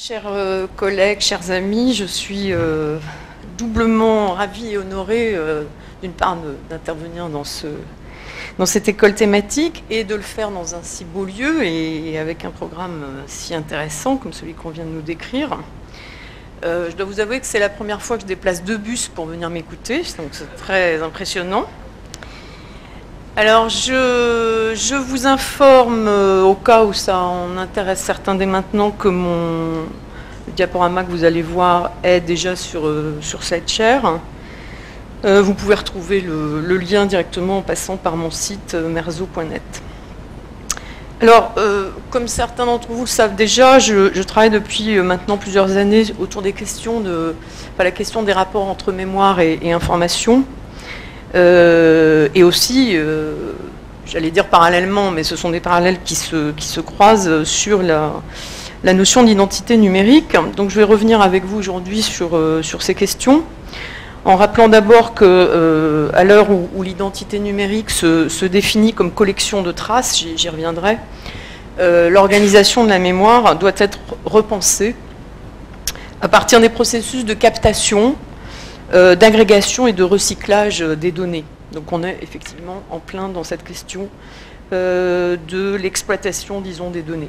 Chers euh, collègues, chers amis, je suis euh, doublement ravie et honorée euh, d'une part d'intervenir dans, ce, dans cette école thématique et de le faire dans un si beau lieu et, et avec un programme si intéressant comme celui qu'on vient de nous décrire. je dois vous avouer que c'est la première fois que je déplace deux bus pour venir m'écouter, donc c'est très impressionnant. Alors, je, vous informe, euh, au cas où ça en intéresse certains dès maintenant, que mon diaporama que vous allez voir est déjà sur, euh, sur cette chaire. Euh, vous pouvez retrouver le, lien directement en passant par mon site merzo.net. Alors, comme certains d'entre vous le savent déjà, je, travaille depuis maintenant plusieurs années autour des questions de, la question des rapports entre mémoire et information. Euh, et aussi, euh, j'allais dire parallèlement, mais ce sont des parallèles qui se, qui se croisent sur la, la notion d'identité numérique. Donc je vais revenir avec vous aujourd'hui sur, euh, sur ces questions, en rappelant d'abord que à l'heure où, l'identité numérique se, se, définit comme collection de traces, j'y reviendrai, l'organisation de la mémoire doit être repensée à partir des processus de captation, euh, d'agrégation et de recyclage euh, des données. Donc on est effectivement en plein dans cette question euh, de l'exploitation, disons, des données.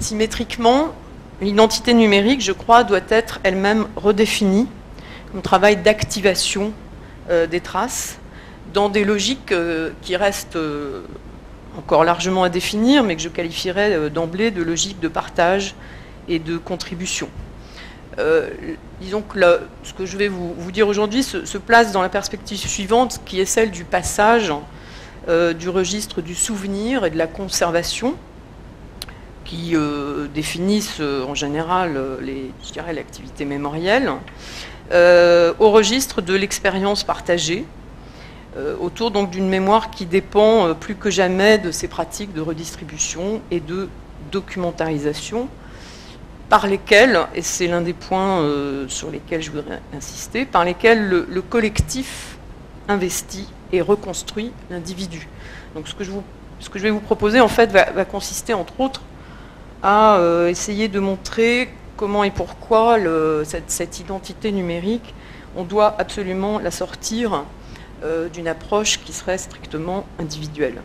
Symétriquement, l'identité numérique, je crois, doit être elle-même redéfinie comme travail d'activation des traces dans des logiques qui restent encore largement à définir, mais que je qualifierais d'emblée de logiques de partage et de contribution. Euh, disons que ce que je vais vous, dire aujourd'hui se, place dans la perspective suivante, qui est celle du passage euh, du registre du souvenir et de la conservation, qui euh, définissent en général les, l'activité mémorielle, au registre de l'expérience partagée, autour donc d'une mémoire qui dépend plus que jamais de ces pratiques de redistribution et de documentarisation par lesquels, et c'est l'un des points euh, sur lesquels je voudrais insister, par lesquels le, collectif investit et reconstruit l'individu. Donc ce que, je vais vous proposer en fait va, consister entre autres à euh, essayer de montrer comment et pourquoi cette, identité numérique, on doit absolument la sortir euh, d'une approche qui serait strictement individuelle.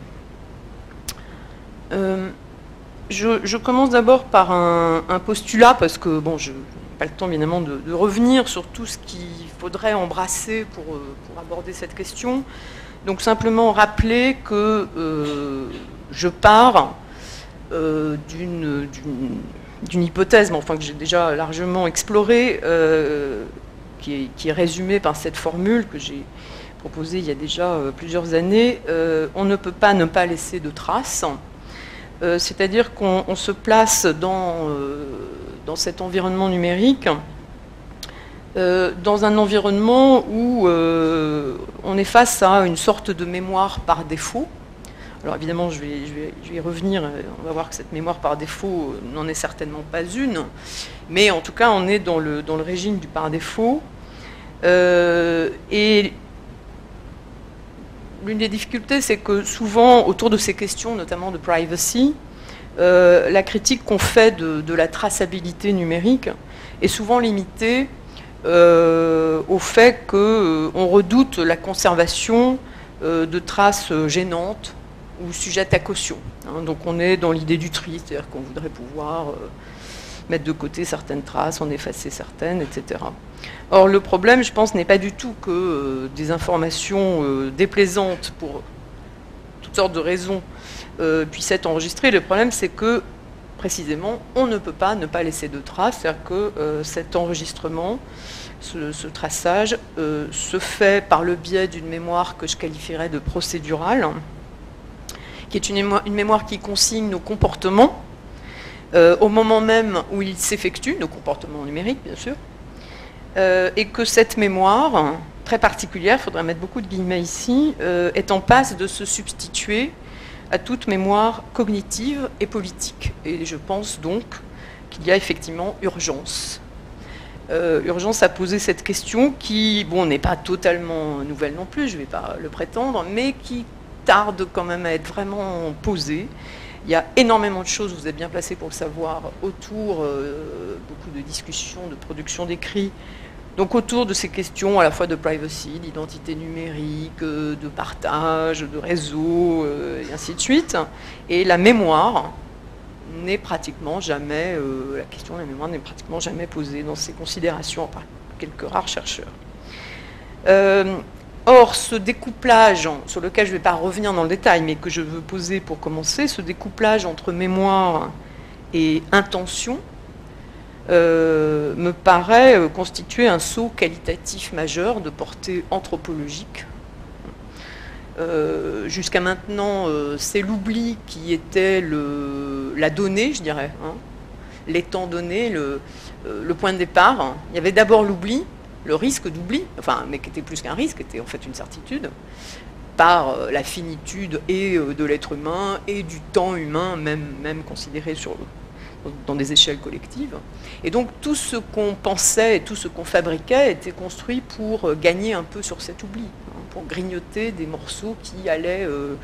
Je, commence d'abord par un, postulat, parce que bon, je n'ai pas le temps évidemment de, revenir sur tout ce qu'il faudrait embrasser pour, euh, aborder cette question. Donc simplement rappeler que euh, je pars euh, d'une hypothèse, mais enfin que j'ai déjà largement explorée, qui est, qui, est, résumée par cette formule que j'ai proposée il y a déjà plusieurs années. on ne peut pas ne pas laisser de traces. Euh, c'est-à-dire qu'on se place dans, euh, dans, cet environnement numérique, euh, dans un environnement où on est face à une sorte de mémoire par défaut. Alors évidemment, je vais, je vais, y revenir, on va voir que cette mémoire par défaut n'en est certainement pas une, mais en tout cas, on est dans le, dans le régime du par défaut. et l'une des difficultés, c'est que souvent, autour de ces questions, notamment de privacy, euh, la critique qu'on fait de, la traçabilité numérique est souvent limitée euh, au fait qu'on euh, redoute la conservation de traces gênantes ou sujettes à caution. Hein. donc on est dans l'idée du tri, c'est-à-dire qu'on voudrait pouvoir mettre de côté certaines traces, en effacer certaines, etc. Or, le problème, je pense, n'est pas du tout que euh, des informations euh, déplaisantes pour toutes sortes de raisons euh, puissent être enregistrées. Le problème, c'est que, précisément, on ne peut pas ne pas laisser de traces, c'est-à-dire que cet enregistrement, ce, traçage, se fait par le biais d'une mémoire que je qualifierais de procédurale, qui est une mémoire qui consigne nos comportements, au moment même où ils s'effectuent, nos comportements numériques bien sûr, euh, et que cette mémoire, très particulière, il faudrait mettre beaucoup de guillemets ici, euh, est en passe de se substituer à toute mémoire cognitive et politique. Et je pense donc qu'il y a effectivement urgence. Euh, urgence à poser cette question qui, bon, n'est pas totalement nouvelle non plus, je ne vais pas le prétendre, mais qui tarde quand même à être vraiment posée Il y a énormément de choses, vous êtes bien placé pour le savoir, autour, beaucoup de discussions, de production d'écrits, donc autour de ces questions à la fois de privacy, d'identité numérique, de partage, de réseau, et ainsi de suite. Et la mémoire, n'est pratiquement jamais, euh, la question de la mémoire n'est pratiquement jamais posée dans ces considérations par quelques rares chercheurs. Euh, or, ce découplage, sur lequel je ne vais pas revenir dans le détail, mais que je veux poser pour commencer, ce découplage entre mémoire et intention, euh, me paraît constituer un saut qualitatif majeur de portée anthropologique euh, jusqu'à maintenant, euh, c'est l'oubli qui était le, la donnée, je dirais, hein. l'étant donné, le, le, point de départ. Il y avait d'abord l'oubli, le risque d'oubli, enfin, mais qui était plus qu'un risque, était en fait une certitude, par la finitude et de l'être humain et du temps humain, même, considéré sur, dans des échelles collectives. Et donc tout ce qu'on pensait et tout ce qu'on fabriquait était construit pour gagner un peu sur cet oubli pour grignoter des morceaux qui allaient euh,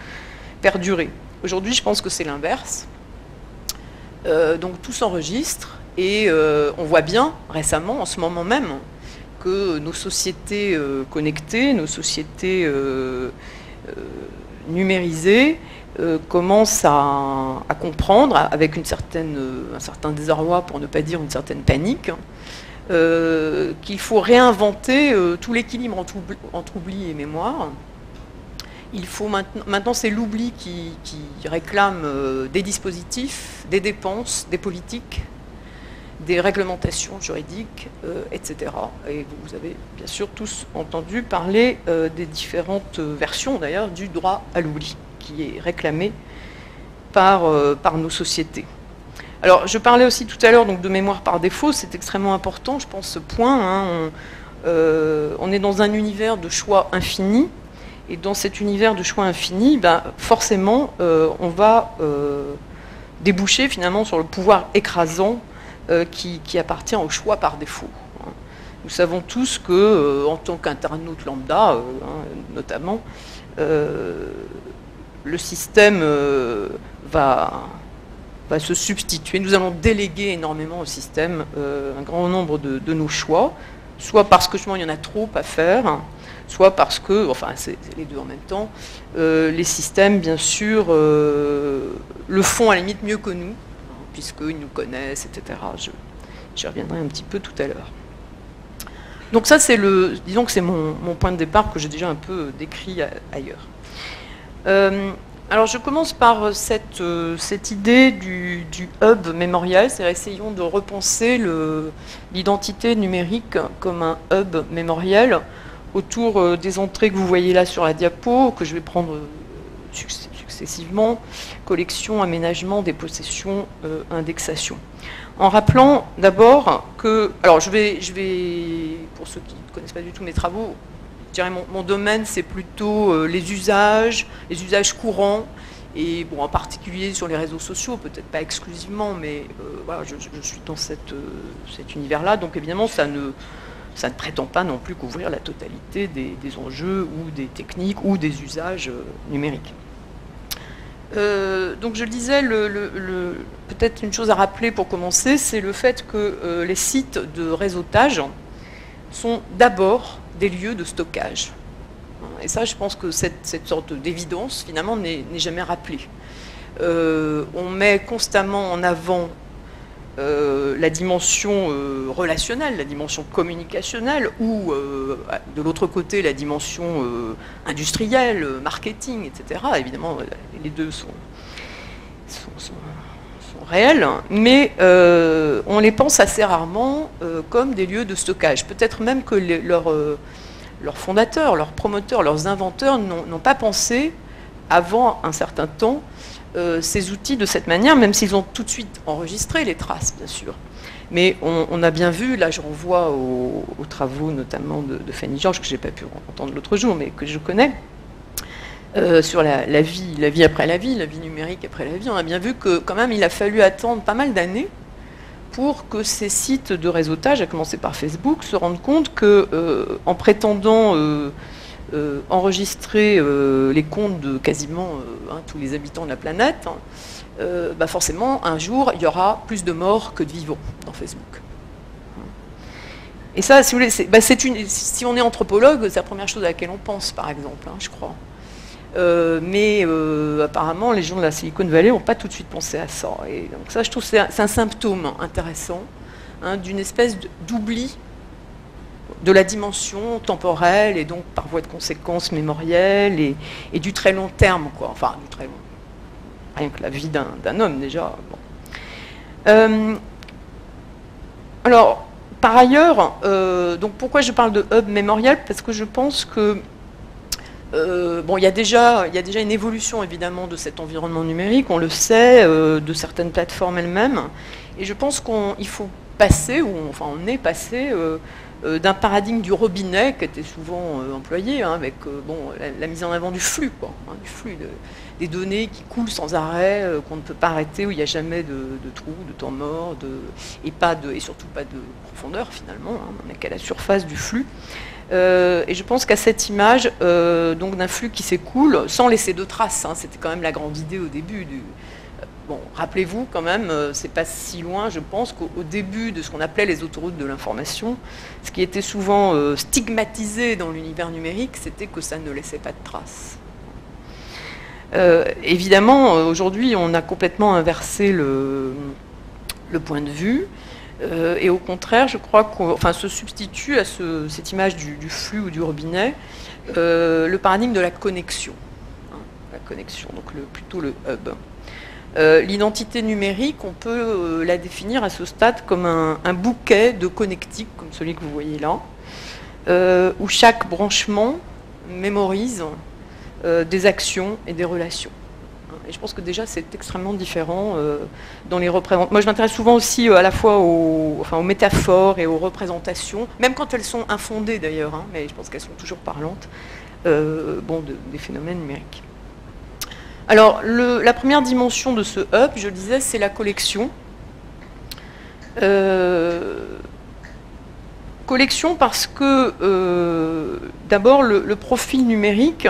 perdurer. Aujourd'hui, je pense que c'est l'inverse. Euh, donc tout s'enregistre et euh, on voit bien récemment, en ce moment même, que nos sociétés connectées, nos sociétés numérisées, commencent à, comprendre, avec un certain désarroi, pour ne pas dire une certaine panique, euh, qu'il faut réinventer euh, tout l'équilibre entre, oubli et mémoire. Il faut maintenant, c'est l'oubli qui, réclame euh, des dispositifs, des dépenses, des politiques, des réglementations juridiques, etc. Et vous avez bien sûr tous entendu parler des différentes versions d'ailleurs du droit à l'oubli qui est réclamé par, par nos sociétés. Alors, je parlais aussi tout à l'heure donc, de mémoire par défaut, c'est extrêmement important, je pense, ce point. Hein. Euh, on, est dans un univers de choix infini, et dans cet univers de choix infini, ben, forcément, euh, on va euh, déboucher finalement sur le pouvoir écrasant qui, appartient au choix par défaut. Hein. Nous savons tous que, en tant qu'internaute lambda, hein, notamment, le système va va se substituer. Nous allons déléguer énormément au système euh, un grand nombre de, nos choix, soit parce que justement il y en a trop à faire, soit parce que, enfin c'est les deux en même temps, euh, les systèmes bien sûr euh, le font à la limite mieux que nous, puisqu'ils nous connaissent, etc. J'y reviendrai un petit peu tout à l'heure. Donc ça c'est le, disons que c'est mon, point de départ que j'ai déjà un peu décrit ailleurs. Alors je commence par euh, cette, euh, cette idée du, hub mémorial, c'est-à-dire essayons de repenser l'identité numérique comme un hub mémoriel autour euh, des entrées que vous voyez là sur la diapo, que je vais prendre successivement, collection, aménagement, dépossession, indexation. En rappelant d'abord que, alors je vais, je vais, pour ceux qui ne connaissent pas du tout mes travaux, mon, domaine, c'est plutôt euh, les usages, les usages courants, et bon, en particulier sur les réseaux sociaux, peut-être pas exclusivement, mais euh, je, suis dans euh, cet univers-là, donc évidemment, ça ne, ça ne prétend pas non plus couvrir la totalité des, enjeux ou des techniques ou des usages numériques. Donc je le disais, peut-être une chose à rappeler pour commencer, c'est le fait que les sites de réseautage sont d'abord des lieux de stockage. Et ça, je pense que cette, sorte d'évidence, finalement, n'est jamais rappelée. Euh, on met constamment en avant euh, la dimension euh, relationnelle, la dimension communicationnelle, ou de l'autre côté la dimension industrielle, marketing, etc. Évidemment, les deux sont, réels, mais on les pense assez rarement comme des lieux de stockage. Peut-être même que leur leurs fondateurs, leurs promoteurs, leurs inventeurs n'ont pas pensé avant un certain temps euh, ces outils de cette manière, même s'ils ont tout de suite enregistré les traces, bien sûr. Mais on, a bien vu, là je renvoie aux, travaux notamment de, Fanny Georges, que je n'ai pas pu entendre l'autre jour, mais que je connais, euh, sur la, vie, la vie après la vie, la vie numérique après la vie, on a bien vu que quand même il a fallu attendre pas mal d'années pour que ces sites de réseautage, à commencer par Facebook, se rendent compte que, euh, en prétendant euh, enregistrer les comptes de quasiment hein, tous les habitants de la planète, hein, bah forcément, un jour, il y aura plus de morts que de vivants dans Facebook. Et ça, si vous voulez, bah, une, si on est anthropologue, c'est la première chose à laquelle on pense, par exemple, hein, je crois. Euh, mais euh, apparemment, les gens de la Silicon Valley n'ont pas tout de suite pensé à ça. Et donc ça, je trouve c'est un, symptôme intéressant d'une espèce d'oubli de la dimension temporelle et donc par voie de conséquence mémorielle et, du très long terme, quoi. Enfin, du très long. Rien que la vie d'un homme déjà. Euh, alors, par ailleurs, donc pourquoi je parle de hub mémoriel? Parce que je pense que euh, bon, il y, a déjà, il y a déjà une évolution évidemment de cet environnement numérique, on le sait, euh, de certaines plateformes elles-mêmes. Et je pense qu'il faut passer, ou enfin on est passé, euh, d'un paradigme du robinet qui était souvent employé, hein, avec bon, la, mise en avant du flux, quoi, hein, du flux des données qui coulent sans arrêt, qu'on ne peut pas arrêter, où il n'y a jamais de, de trou, de temps mort, et, surtout pas de profondeur finalement, hein, on n'est qu'à la surface du flux. Euh, et je pense qu'à cette image euh, d'un flux qui s'écoule sans laisser de traces, c'était quand même la grande idée au début. Du, rappelez-vous quand même, euh, c'est pas si loin, je pense qu'au début de ce qu'on appelait les autoroutes de l'information, ce qui était souvent stigmatisé dans l'univers numérique, c'était que ça ne laissait pas de traces. évidemment, aujourd'hui, on a complètement inversé le, point de vue. Euh, et au contraire, je crois qu'on se substitue à cette image du, flux ou du robinet euh, le paradigme de la connexion. Hein, la connexion, donc plutôt le hub. Euh, l'identité numérique, on peut la définir à ce stade comme un, bouquet de connectiques, comme celui que vous voyez là, où chaque branchement mémorise des actions et des relations. Et je pense que déjà, c'est extrêmement différent euh, dans les représentations. Moi, je m'intéresse souvent aussi euh, à la fois aux, métaphores et aux représentations, même quand elles sont infondées d'ailleurs, hein, mais je pense qu'elles sont toujours parlantes, euh, bon, des phénomènes numériques. Alors, la première dimension de ce hub, je le disais, c'est la collection. collection parce que, d'abord, le, profil numérique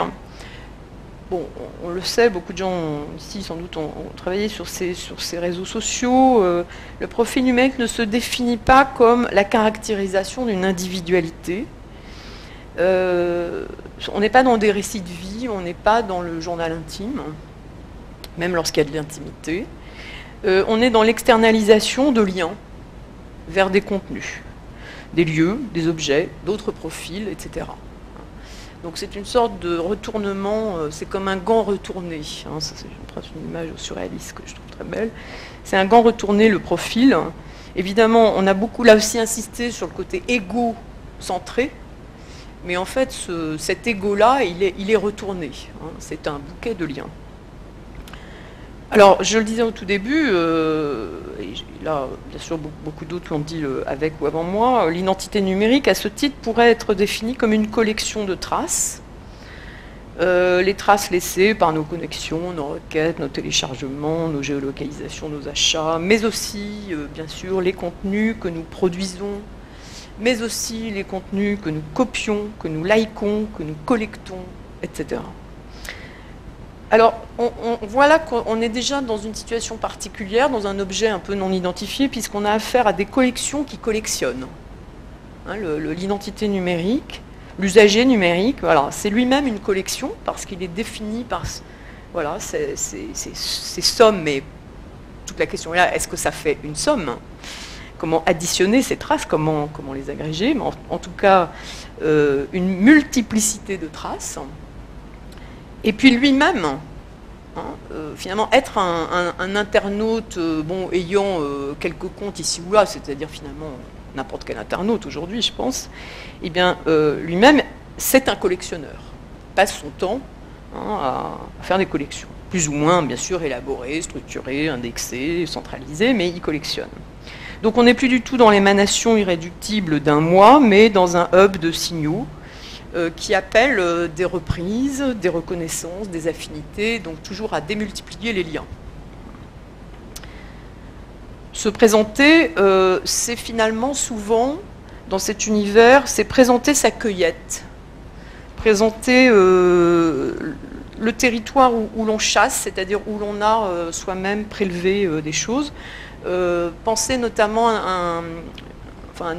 bon, on, le sait, beaucoup de gens ici sans doute ont, travaillé sur ces, réseaux sociaux. Euh, le profil numérique ne se définit pas comme la caractérisation d'une individualité. Euh, on n'est pas dans des récits de vie, on n'est pas dans le journal intime, même lorsqu'il y a de l'intimité. Euh, on est dans l'externalisation de liens vers des contenus, des lieux, des objets, d'autres profils, etc. Donc c'est une sorte de retournement, euh, c'est comme un gant retourné. Hein, c'est une image surréaliste que je trouve très belle. C'est un gant retourné, le profil. Évidemment, on a beaucoup là aussi insisté sur le côté égo-centré, mais en fait, cet égo-là, il est, il est retourné. Hein. c'est un bouquet de liens. Alors, je le disais au tout début, euh, et là, bien sûr, beaucoup d'autres l'ont dit avec ou avant moi, l'identité numérique, à ce titre, pourrait être définie comme une collection de traces. Euh, les traces laissées par nos connexions, nos requêtes, nos téléchargements, nos géolocalisations, nos achats, mais aussi, euh, bien sûr, les contenus que nous produisons, mais aussi les contenus que nous copions, que nous likons, que nous collectons, etc. Alors, on, voit là qu'on est déjà dans une situation particulière, dans un objet un peu non identifié, puisqu'on a affaire à des collections qui collectionnent. Hein, l'identité numérique, l'usager numérique, voilà, c'est lui-même une collection, parce qu'il est défini par voilà, ces, sommes, mais toute la question est là, est-ce que ça fait une somme? Comment additionner ces traces, comment, comment les agréger? En, tout cas, euh, une multiplicité de traces et puis lui-même, hein, euh, finalement, être un, internaute euh, bon, ayant euh, quelques comptes ici ou là, c'est-à-dire finalement n'importe quel internaute aujourd'hui, je pense, eh bien, lui-même, c'est un collectionneur. Il passe son temps hein, à, faire des collections. Plus ou moins, bien sûr, élaborées, structurées, indexées, centralisées, mais il collectionne. Donc on n'est plus du tout dans l'émanation irréductible d'un moi, mais dans un hub de signaux qui appelle euh, des reprises, des reconnaissances, des affinités, donc toujours à démultiplier les liens. Se présenter, euh, c'est finalement souvent, dans cet univers, c'est présenter sa cueillette, présenter le territoire où, l'on chasse, c'est-à-dire où l'on a soi-même prélevé des choses. penser notamment à un,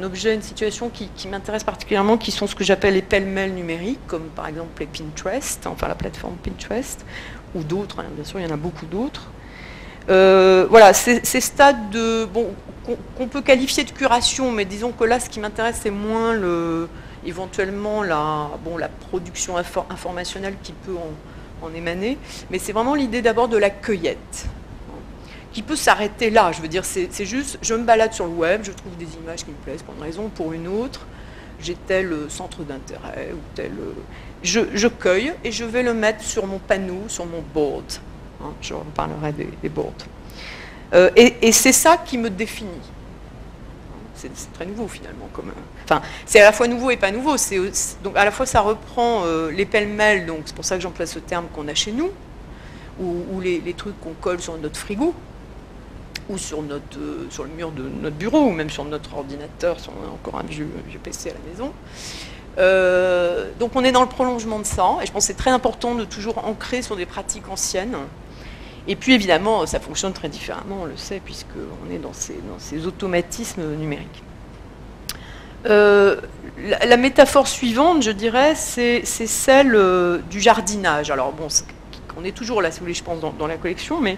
objet, une situation qui, m'intéresse particulièrement, qui sont ce que j'appelle les pêle-mêles numériques, comme par exemple les Pinterest, enfin la plateforme Pinterest, ou d'autres, hein, bien sûr, il y en a beaucoup d'autres. Euh, voilà, ces, stades de, bon, qu'on peut qualifier de curation, mais disons que là, ce qui m'intéresse, c'est moins le, éventuellement la production informationnelle qui peut en, émaner, mais c'est vraiment l'idée d'abord de la cueillette, qui peut s'arrêter là. Je veux dire, c'est juste, je me balade sur le web, je trouve des images qui me plaisent pour une raison ou pour une autre, j'ai tel centre d'intérêt ou tel... Je, cueille et je vais le mettre sur mon panneau, sur mon board. Hein, je reparlerai des, boards. Euh, et, c'est ça qui me définit. C'est très nouveau finalement. Comme, euh, enfin, c'est à la fois nouveau et pas nouveau. donc à la fois ça reprend euh, les pêle-mêles, donc c'est pour ça que j'emploie ce terme qu'on a chez nous, ou, les, trucs qu'on colle sur notre frigo, ou sur, notre, sur le mur de notre bureau, ou même sur notre ordinateur, si on a encore un vieux, PC à la maison. donc on est dans le prolongement de ça, et je pense que c'est très important de toujours ancrer sur des pratiques anciennes, et puis évidemment, ça fonctionne très différemment, on le sait, puisqu'on est dans ces, automatismes numériques. Euh, la, métaphore suivante, je dirais, c'est celle euh, du jardinage. Alors bon, on est toujours là, si vous voulez, je pense, dans, la collection, mais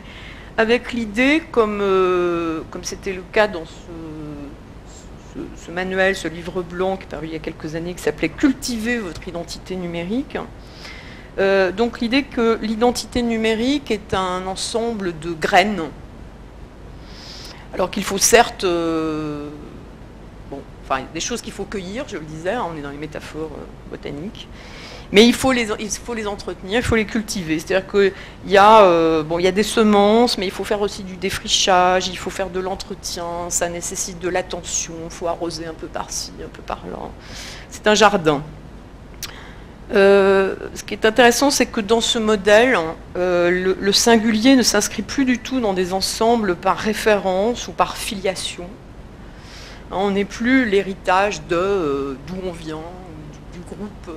avec l'idée, comme euh, comme c'était le cas dans ce, ce, manuel, ce livre blanc qui est paru il y a quelques années, qui s'appelait Cultiver votre identité numérique, euh, donc l'idée que l'identité numérique est un ensemble de graines, alors qu'il faut certes, euh, bon, enfin des choses qu'il faut cueillir, je le disais, hein, on est dans les métaphores botaniques, mais il faut, les, il faut les entretenir, il faut les cultiver. C'est-à-dire qu'il y, a, bon, il y a des semences, mais il faut faire aussi du défrichage, il faut faire de l'entretien, ça nécessite de l'attention, il faut arroser un peu par-ci, un peu par-là. C'est un jardin. Euh, ce qui est intéressant, c'est que dans ce modèle, euh, le, singulier ne s'inscrit plus du tout dans des ensembles par référence ou par filiation. On n'est plus l'héritage de euh, d'où on vient, du, groupe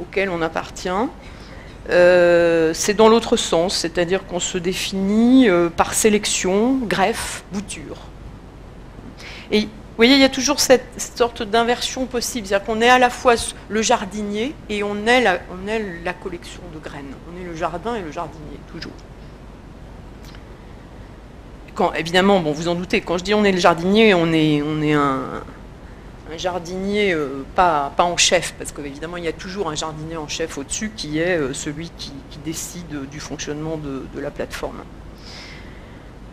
auquel on appartient. c'est dans l'autre sens, c'est-à-dire qu'on se définit par sélection, greffe, bouture. Et vous voyez, il y a toujours cette sorte d'inversion possible. C'est-à-dire qu'on est à la fois le jardinier et on est, la, collection de graines. On est le jardin et le jardinier, toujours. Quand, évidemment, bon, vous en doutez, quand je dis on est le jardinier, on est un, jardinier euh, pas, en chef, parce qu'évidemment, il y a toujours un jardinier en chef au-dessus qui est euh, celui qui, décide du fonctionnement de la plateforme.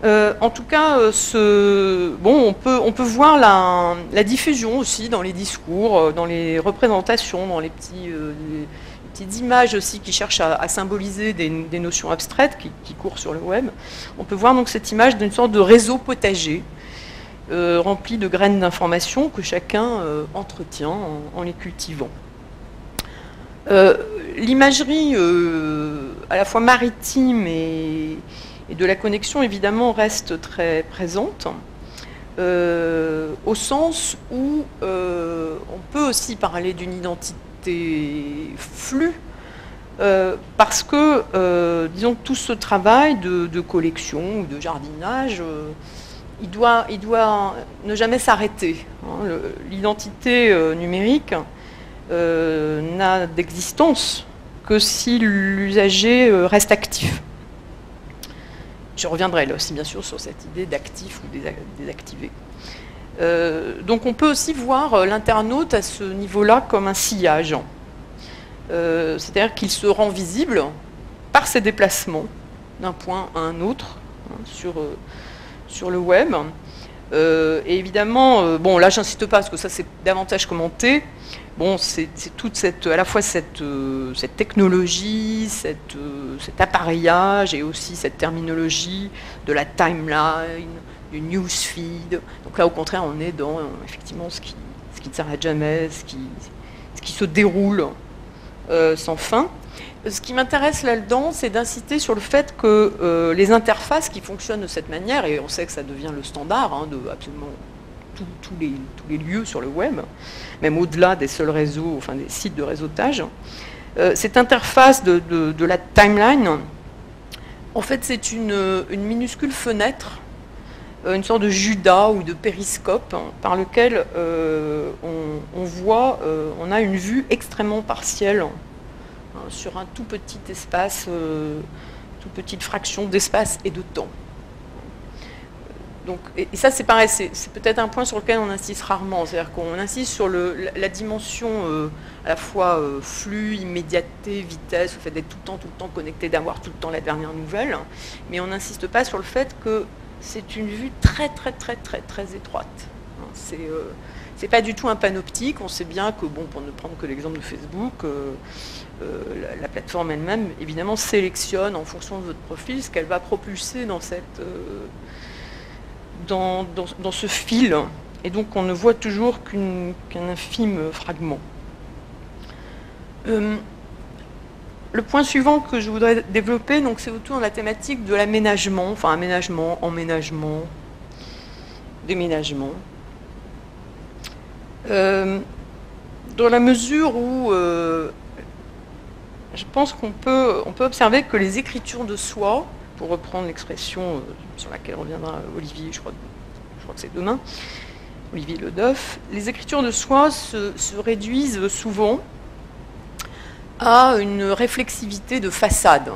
Euh, en tout cas, on, peut, voir la, diffusion aussi dans les discours, dans les représentations, dans les, petites images aussi qui cherchent à, symboliser des, notions abstraites qui, courent sur le web. On peut voir donc cette image d'une sorte de réseau potager rempli de graines d'informations que chacun entretient en, les cultivant. L'imagerie à la fois maritime et de la connexion évidemment reste très présente, euh, au sens où euh, on peut aussi parler d'une identité euh, parce que, disons, tout ce travail de, collection ou de jardinage, il, doit, ne jamais s'arrêter. Hein. L'identité numérique n'a d'existence que si l'usager reste actif. Je reviendrai là aussi bien sûr sur cette idée d'actif ou désactivé. Euh, donc on peut aussi voir euh, l'internaute à ce niveau-là comme un sillage. Euh, c'est-à-dire qu'il se rend visible par ses déplacements d'un point à un autre hein, sur, sur le web. et évidemment, bon là j'insiste pas parce que ça c'est davantage commenté, bon, c'est toute cette, à la fois cette, euh, cette technologie, cette, euh, cet appareillage et aussi cette terminologie de la timeline, du newsfeed. Donc là, au contraire, on est dans effectivement ce qui, ce qui ne s'arrête jamais, ce qui, ce qui se déroule euh, sans fin. Ce qui m'intéresse là-dedans, c'est d'inciter sur le fait que les interfaces qui fonctionnent de cette manière, et on sait que ça devient le standard hein, de absolument tous les, lieux sur le web, même au-delà des seuls réseaux, enfin des sites de réseautage. cette interface de, la timeline, en fait, c'est une, minuscule fenêtre, une sorte de Judas ou de périscope hein, par lequel on, voit, on a une vue extrêmement partielle hein, sur un tout petit espace toute petite fraction d'espace et de temps. Donc, et, ça, c'est pareil, c'est peut-être un point sur lequel on insiste rarement. C'est-à-dire qu'on insiste sur la, dimension euh, à la fois euh, flux, immédiateté, vitesse, le fait d'être tout le temps, tout le temps connecté, d'avoir tout le temps la dernière nouvelle. Mais on n'insiste pas sur le fait que c'est une vue très, très, très, très, très étroite. C'est euh, c'est pas du tout un panoptique. On sait bien que, bon, pour ne prendre que l'exemple de Facebook, euh, la, plateforme elle-même, évidemment, sélectionne en fonction de votre profil ce qu'elle va propulser dans, cette, euh, dans, dans, ce fil. Et donc, on ne voit toujours qu'un infime fragment. Euh, le point suivant que je voudrais développer, c'est autour de la thématique de l'aménagement, enfin aménagement, emménagement, déménagement. dans la mesure où je pense qu'on peut, observer que les écritures de soi, pour reprendre l'expression euh, sur laquelle reviendra Olivier, je crois, que c'est demain, Olivier Ledeuf, les écritures de soi se, réduisent souvent à une réflexivité de façade.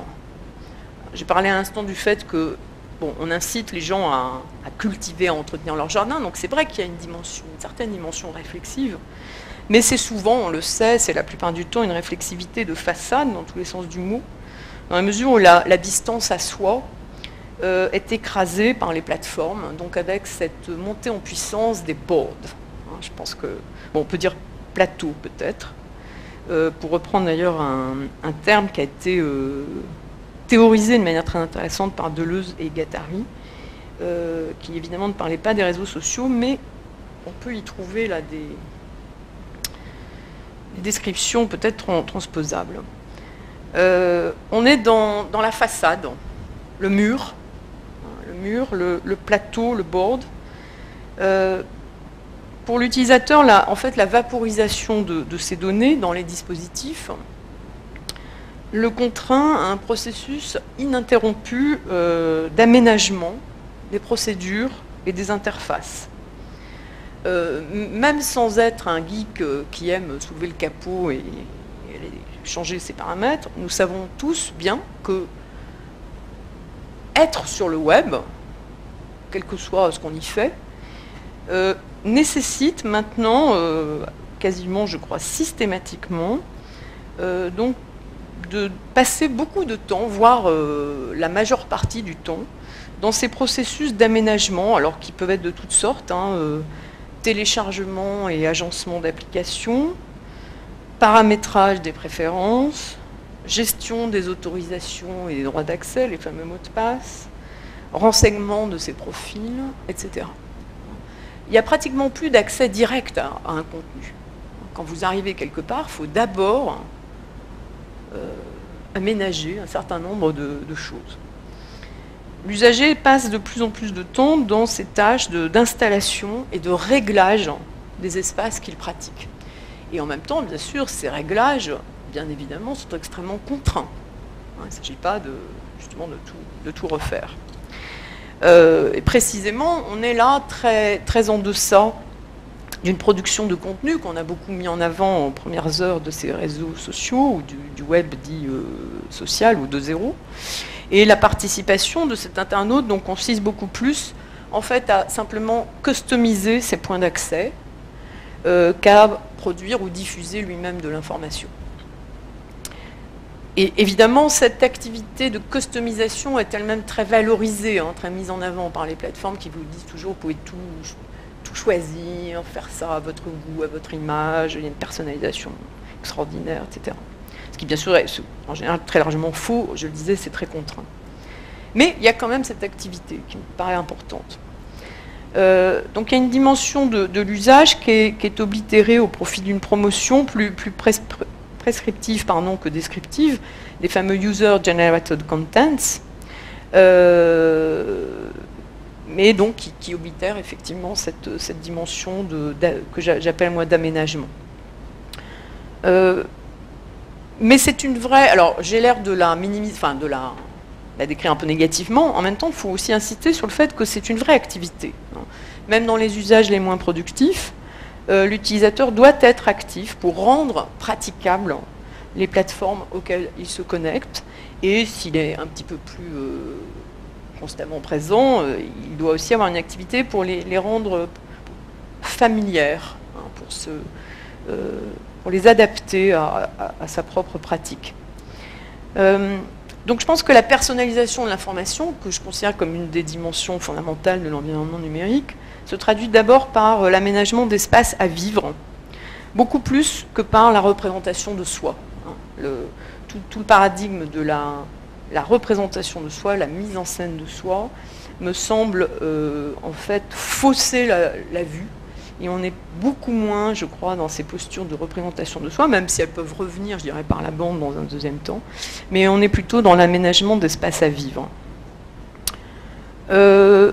J'ai parlé à l'instant du fait que bon, on incite les gens à, cultiver, à entretenir leur jardin, donc c'est vrai qu'il y a une certaine dimension réflexive, mais c'est souvent, on le sait, c'est la plupart du temps une réflexivité de façade dans tous les sens du mot, dans la mesure où la, distance à soi euh, est écrasée par les plateformes, donc avec cette montée en puissance des boards. Hein, je pense que, bon, on peut dire plateau peut-être, euh, pour reprendre d'ailleurs un, terme qui a été euh, théorisé de manière très intéressante par Deleuze et Gattari, qui évidemment ne parlait pas des réseaux sociaux, mais on peut y trouver là des, description peut-être transposable. Euh, on est dans, la façade, le mur, hein, le mur, le, plateau, le board. Euh, pour l'utilisateur, en fait, la vaporisation de, ces données dans les dispositifs le contraint à un processus ininterrompu euh, d'aménagement des procédures et des interfaces. Euh, même sans être un geek euh, qui aime soulever le capot et, changer ses paramètres, nous savons tous bien que être sur le web, quel que soit ce qu'on y fait, euh, nécessite maintenant, quasiment je crois systématiquement, donc de passer beaucoup de temps, voire la majeure partie du temps, dans ces processus d'aménagement, alors qui peuvent être de toutes sortes, hein, téléchargement et agencement d'applications, paramétrage des préférences, gestion des autorisations et des droits d'accès, les fameux mots de passe, renseignement de ces profils, etc. Il n'y a pratiquement plus d'accès direct à, un contenu. Quand vous arrivez quelque part, il faut d'abord euh, aménager un certain nombre de choses l'usager passe de plus en plus de temps dans ces tâches d'installation et de réglage des espaces qu'il pratique. Et en même temps, bien sûr, ces réglages, bien évidemment, sont extrêmement contraints. Hein, il ne s'agit pas de, justement de tout, refaire. Euh, et précisément, on est là très, en deçà d'une production de contenu qu'on a beaucoup mis en avant en premières heures de ces réseaux sociaux ou du, web dit euh, social ou de zéro. Et la participation de cet internaute donc, consiste beaucoup plus en fait à simplement customiser ses points d'accès euh, qu'à produire ou diffuser lui-même de l'information. Et évidemment, cette activité de customisation est elle-même très valorisée, hein, très mise en avant par les plateformes qui vous disent toujours, vous pouvez tout, tout choisir, faire ça à votre goût, à votre image, il y a une personnalisation extraordinaire, etc qui bien sûr est en général très largement faux, je le disais, c'est très contraint. Mais il y a quand même cette activité qui me paraît importante. Euh, donc il y a une dimension de, l'usage qui est, oblitérée au profit d'une promotion plus, prescriptive pardon, que descriptive, des fameux User Generated Contents. Euh, mais donc qui, oblitère effectivement cette, dimension que j'appelle moi d'aménagement. Mais c'est une vraie. Alors j'ai l'air de la minimiser, enfin de la, décrire un peu négativement. En même temps, il faut aussi inciter sur le fait que c'est une vraie activité. Hein. Même dans les usages les moins productifs, l'utilisateur doit être actif pour rendre praticable les plateformes auxquelles il se connecte. Et s'il est un petit peu plus euh, constamment présent, euh, il doit aussi avoir une activité pour les, rendre familières, hein, pour, euh, les adapter à, sa propre pratique. donc je pense que la personnalisation de l'information, que je considère comme une des dimensions fondamentales de l'environnement numérique, se traduit d'abord par l'aménagement d'espaces à vivre, beaucoup plus que par la représentation de soi tout, le paradigme de la, représentation de soi, la mise en scène de soi, me semble euh, en fait fausser la, vue. Et on est beaucoup moins, je crois, dans ces postures de représentation de soi, même si elles peuvent revenir, je dirais, par la bande dans un deuxième temps. Mais on est plutôt dans l'aménagement d'espace à vivre. Euh,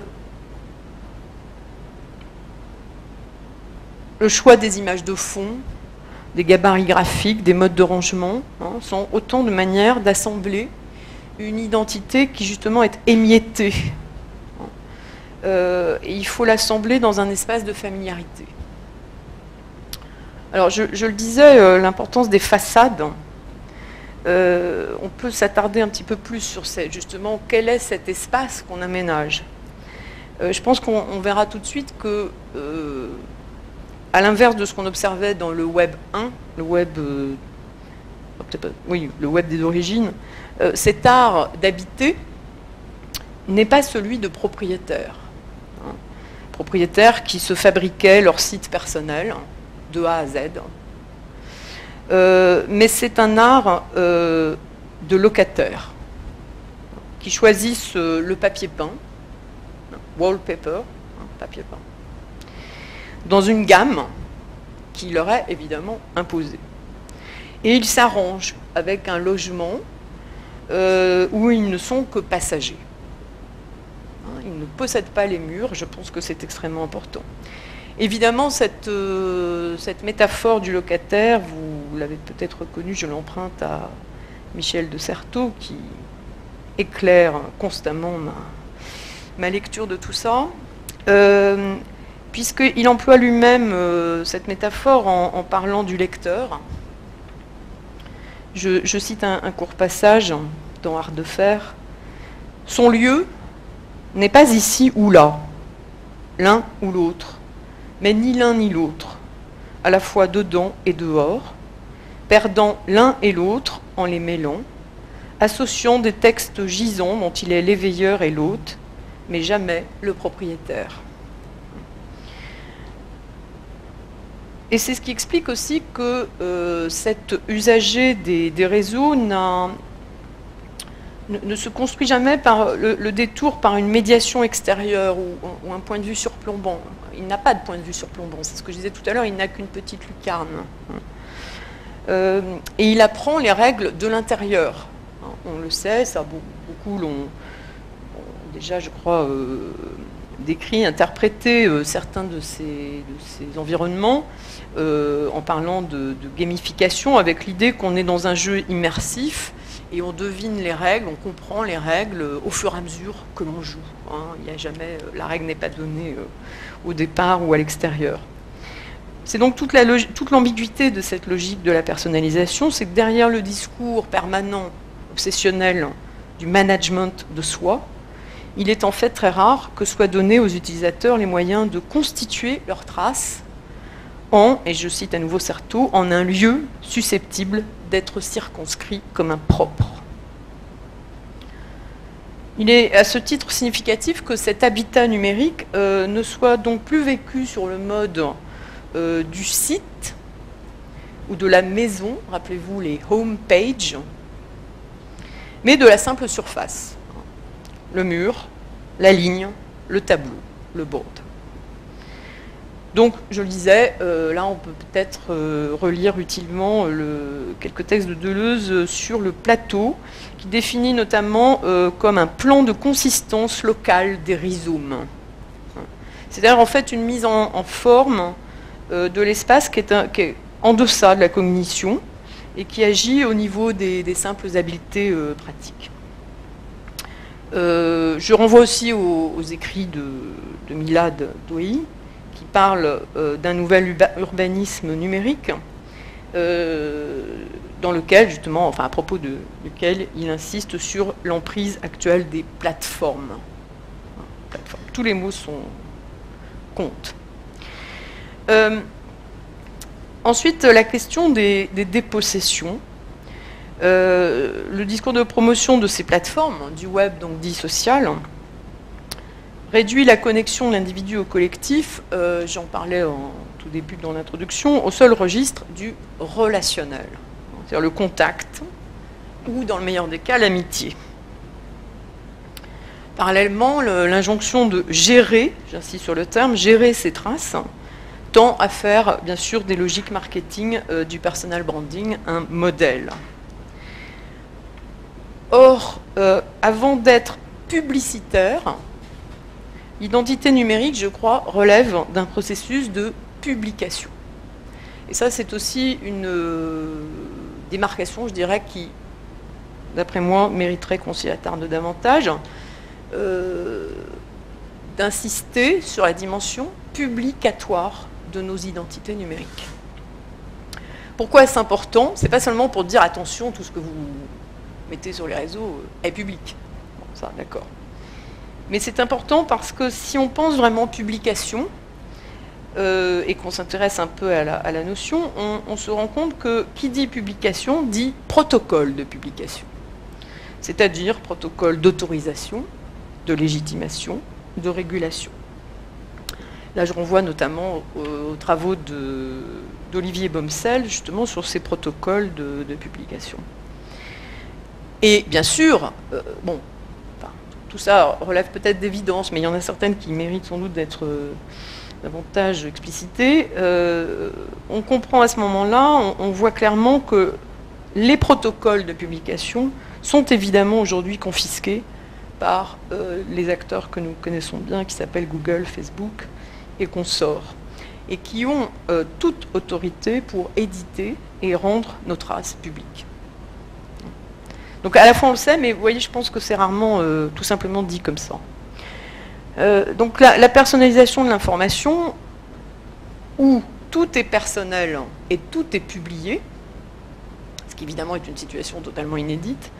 le choix des images de fond, des gabarits graphiques, des modes de rangement, hein, sont autant de manières d'assembler une identité qui justement est émiettée. Euh, et il faut l'assembler dans un espace de familiarité. Alors je, le disais, euh, l'importance des façades. Euh, on peut s'attarder un petit peu plus sur justement quel est cet espace qu'on aménage. je pense qu'on verra tout de suite que à l'inverse de ce qu'on observait dans le web 1, le web, euh, oui, le web des origines, euh, cet art d'habiter n'est pas celui de propriétaires. Propriétaires qui se fabriquaient leur site personnel de A à Z. Euh, mais c'est un art de locataires qui choisissent le papier peint, wallpaper, hein, papier peint, dans une gamme qui leur est évidemment imposée. Et ils s'arrangent avec un logement euh, où ils ne sont que passagers. Hein, ils ne possèdent pas les murs, je pense que c'est extrêmement important. Évidemment, cette, euh, cette, métaphore du locataire, vous l'avez peut-être reconnue, je l'emprunte à Michel de Certeau, qui éclaire constamment ma, lecture de tout ça. Euh, puisqu'il emploie lui-même euh, cette métaphore en, parlant du lecteur. Je, cite un, court passage dans Art de Fer. Son lieu n'est pas ici ou là, l'un ou l'autre, mais ni l'un ni l'autre, à la fois dedans et dehors, perdant l'un et l'autre en les mêlant, associant des textes gisants dont il est l'éveilleur et l'hôte, mais jamais le propriétaire. Et c'est ce qui explique aussi que euh, cet usager des, réseaux ne, se construit jamais par le, détour par une médiation extérieure ou, un point de vue surplombant. Il n'a pas de point de vue surplombant, c'est ce que je disais tout à l'heure, il n'a qu'une petite lucarne. Euh, et il apprend les règles de l'intérieur. On le sait, ça beaucoup l'ont déjà, je crois, euh, décrit, interprété certains de ces environnements. Euh, en parlant de, gamification, avec l'idée qu'on est dans un jeu immersif et on devine les règles, on comprend les règles au fur et à mesure que l'on joue. Hein. Il a jamais, euh, la règle n'est pas donnée euh, au départ ou à l'extérieur. C'est donc toute l'ambiguïté de cette logique de la personnalisation, c'est que derrière le discours permanent, obsessionnel du management de soi, il est en fait très rare que soient donnés aux utilisateurs les moyens de constituer leurs traces en, et je cite à nouveau Certeau, en un lieu susceptible d'être circonscrit comme un propre. Il est à ce titre significatif que cet habitat numérique euh, ne soit donc plus vécu sur le mode euh, du site ou de la maison, rappelez-vous les home pages, mais de la simple surface, le mur, la ligne, le tableau, le board. Donc, je le disais, euh, là, on peut peut-être euh, relire utilement euh, quelques textes de Deleuze sur le plateau, qui définit notamment comme un plan de consistance locale des rhizomes. C'est-à-dire en fait une mise en, forme de l'espace qui, est en deçà de la cognition et qui agit au niveau des, simples habiletés pratiques. je renvoie aussi aux, écrits de, Milad Douai, parle d'un nouvel urbanisme numérique, dans lequel, justement, enfin à propos de lequel il insiste sur l'emprise actuelle des plateformes. Tous les mots sont comptent. Euh, ensuite, la question des, dépossessions. Euh, le discours de promotion de ces plateformes, du web donc dit social, réduit la connexion de l'individu au collectif, euh, j'en parlais en tout début dans l'introduction, au seul registre du relationnel c'est-à-dire le contact, ou dans le meilleur des cas, l'amitié. Parallèlement, l'injonction de gérer, j'insiste sur le terme, gérer ses traces, tend à faire bien sûr des logiques marketing euh, du personal branding un modèle. Or, euh, avant d'être publicitaire, l'identité numérique, je crois, relève d'un processus de publication. Et ça, c'est aussi une, démarcation, je dirais, qui, d'après moi, mériterait qu'on s'y attarde davantage, euh, d'insister sur la dimension publicatoire de nos identités numériques. Pourquoi est-ce important? C'est pas seulement pour dire attention, tout ce que vous mettez sur les réseaux est public. ça, d'accord. Mais c'est important parce que si on pense vraiment publication, euh, et qu'on s'intéresse un peu à la, notion, on, se rend compte que qui dit publication dit protocole de publication, c'est-à-dire protocole d'autorisation, de légitimation, de régulation. Là, je renvoie notamment aux, travaux d'Olivier Bomsel, justement, sur ces protocoles de, publication. Et bien sûr, euh, bon, tout ça relève peut-être d'évidence, mais il y en a certaines qui méritent sans doute d'être euh, davantage explicité, euh, on comprend à ce moment-là, on, voit clairement que les protocoles de publication sont évidemment aujourd'hui confisqués par euh, les acteurs que nous connaissons bien, qui s'appellent Google, Facebook et consorts, et qui ont toute autorité pour éditer et rendre nos traces publiques. Donc à la fois on le sait, mais vous voyez, je pense que c'est rarement tout simplement dit comme ça. Euh, donc la, personnalisation de l'information, où tout est personnel et tout est publié, ce qui évidemment est une situation totalement inédite,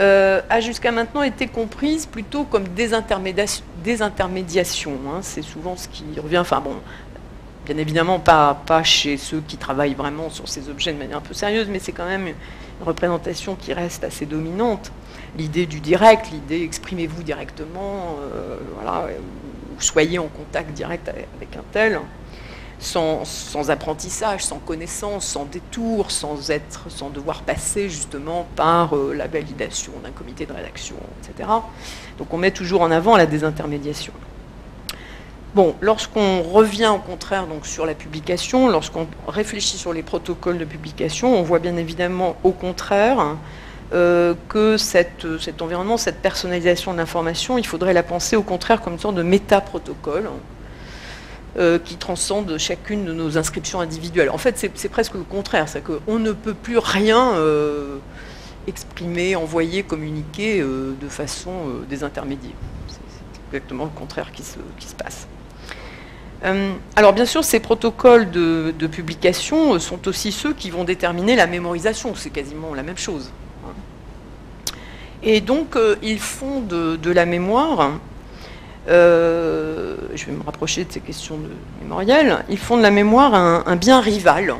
euh, a jusqu'à maintenant été comprise plutôt comme désintermédiation. Hein. C'est souvent ce qui revient, enfin bon, bien évidemment pas chez ceux qui travaillent vraiment sur ces objets de manière un peu sérieuse, mais c'est quand même une représentation qui reste assez dominante l'idée du direct, l'idée exprimez-vous directement, euh, voilà, ou soyez en contact direct avec un tel, sans, apprentissage, sans connaissance, sans détour, sans être, sans devoir passer justement par euh, la validation d'un comité de rédaction, etc. Donc on met toujours en avant la désintermédiation. Lorsqu'on revient au contraire sur la publication, lorsqu'on réfléchit sur les protocoles de publication, on voit bien évidemment au contraire euh, que cet environnement, cette personnalisation de l'information, il faudrait la penser au contraire comme une sorte de méta-protocole euh, qui transcende chacune de nos inscriptions individuelles. En fait, c'est presque le contraire, c'est qu'on ne peut plus rien euh, exprimer, envoyer, communiquer de façon désintermédiée. C'est exactement le contraire qui se, passe. Alors bien sûr, ces protocoles de, publication sont aussi ceux qui vont déterminer la mémorisation, c'est quasiment la même chose. Et donc, euh, ils font de, la mémoire, euh, je vais me rapprocher de ces questions de mémorielles, ils font de la mémoire un, bien rival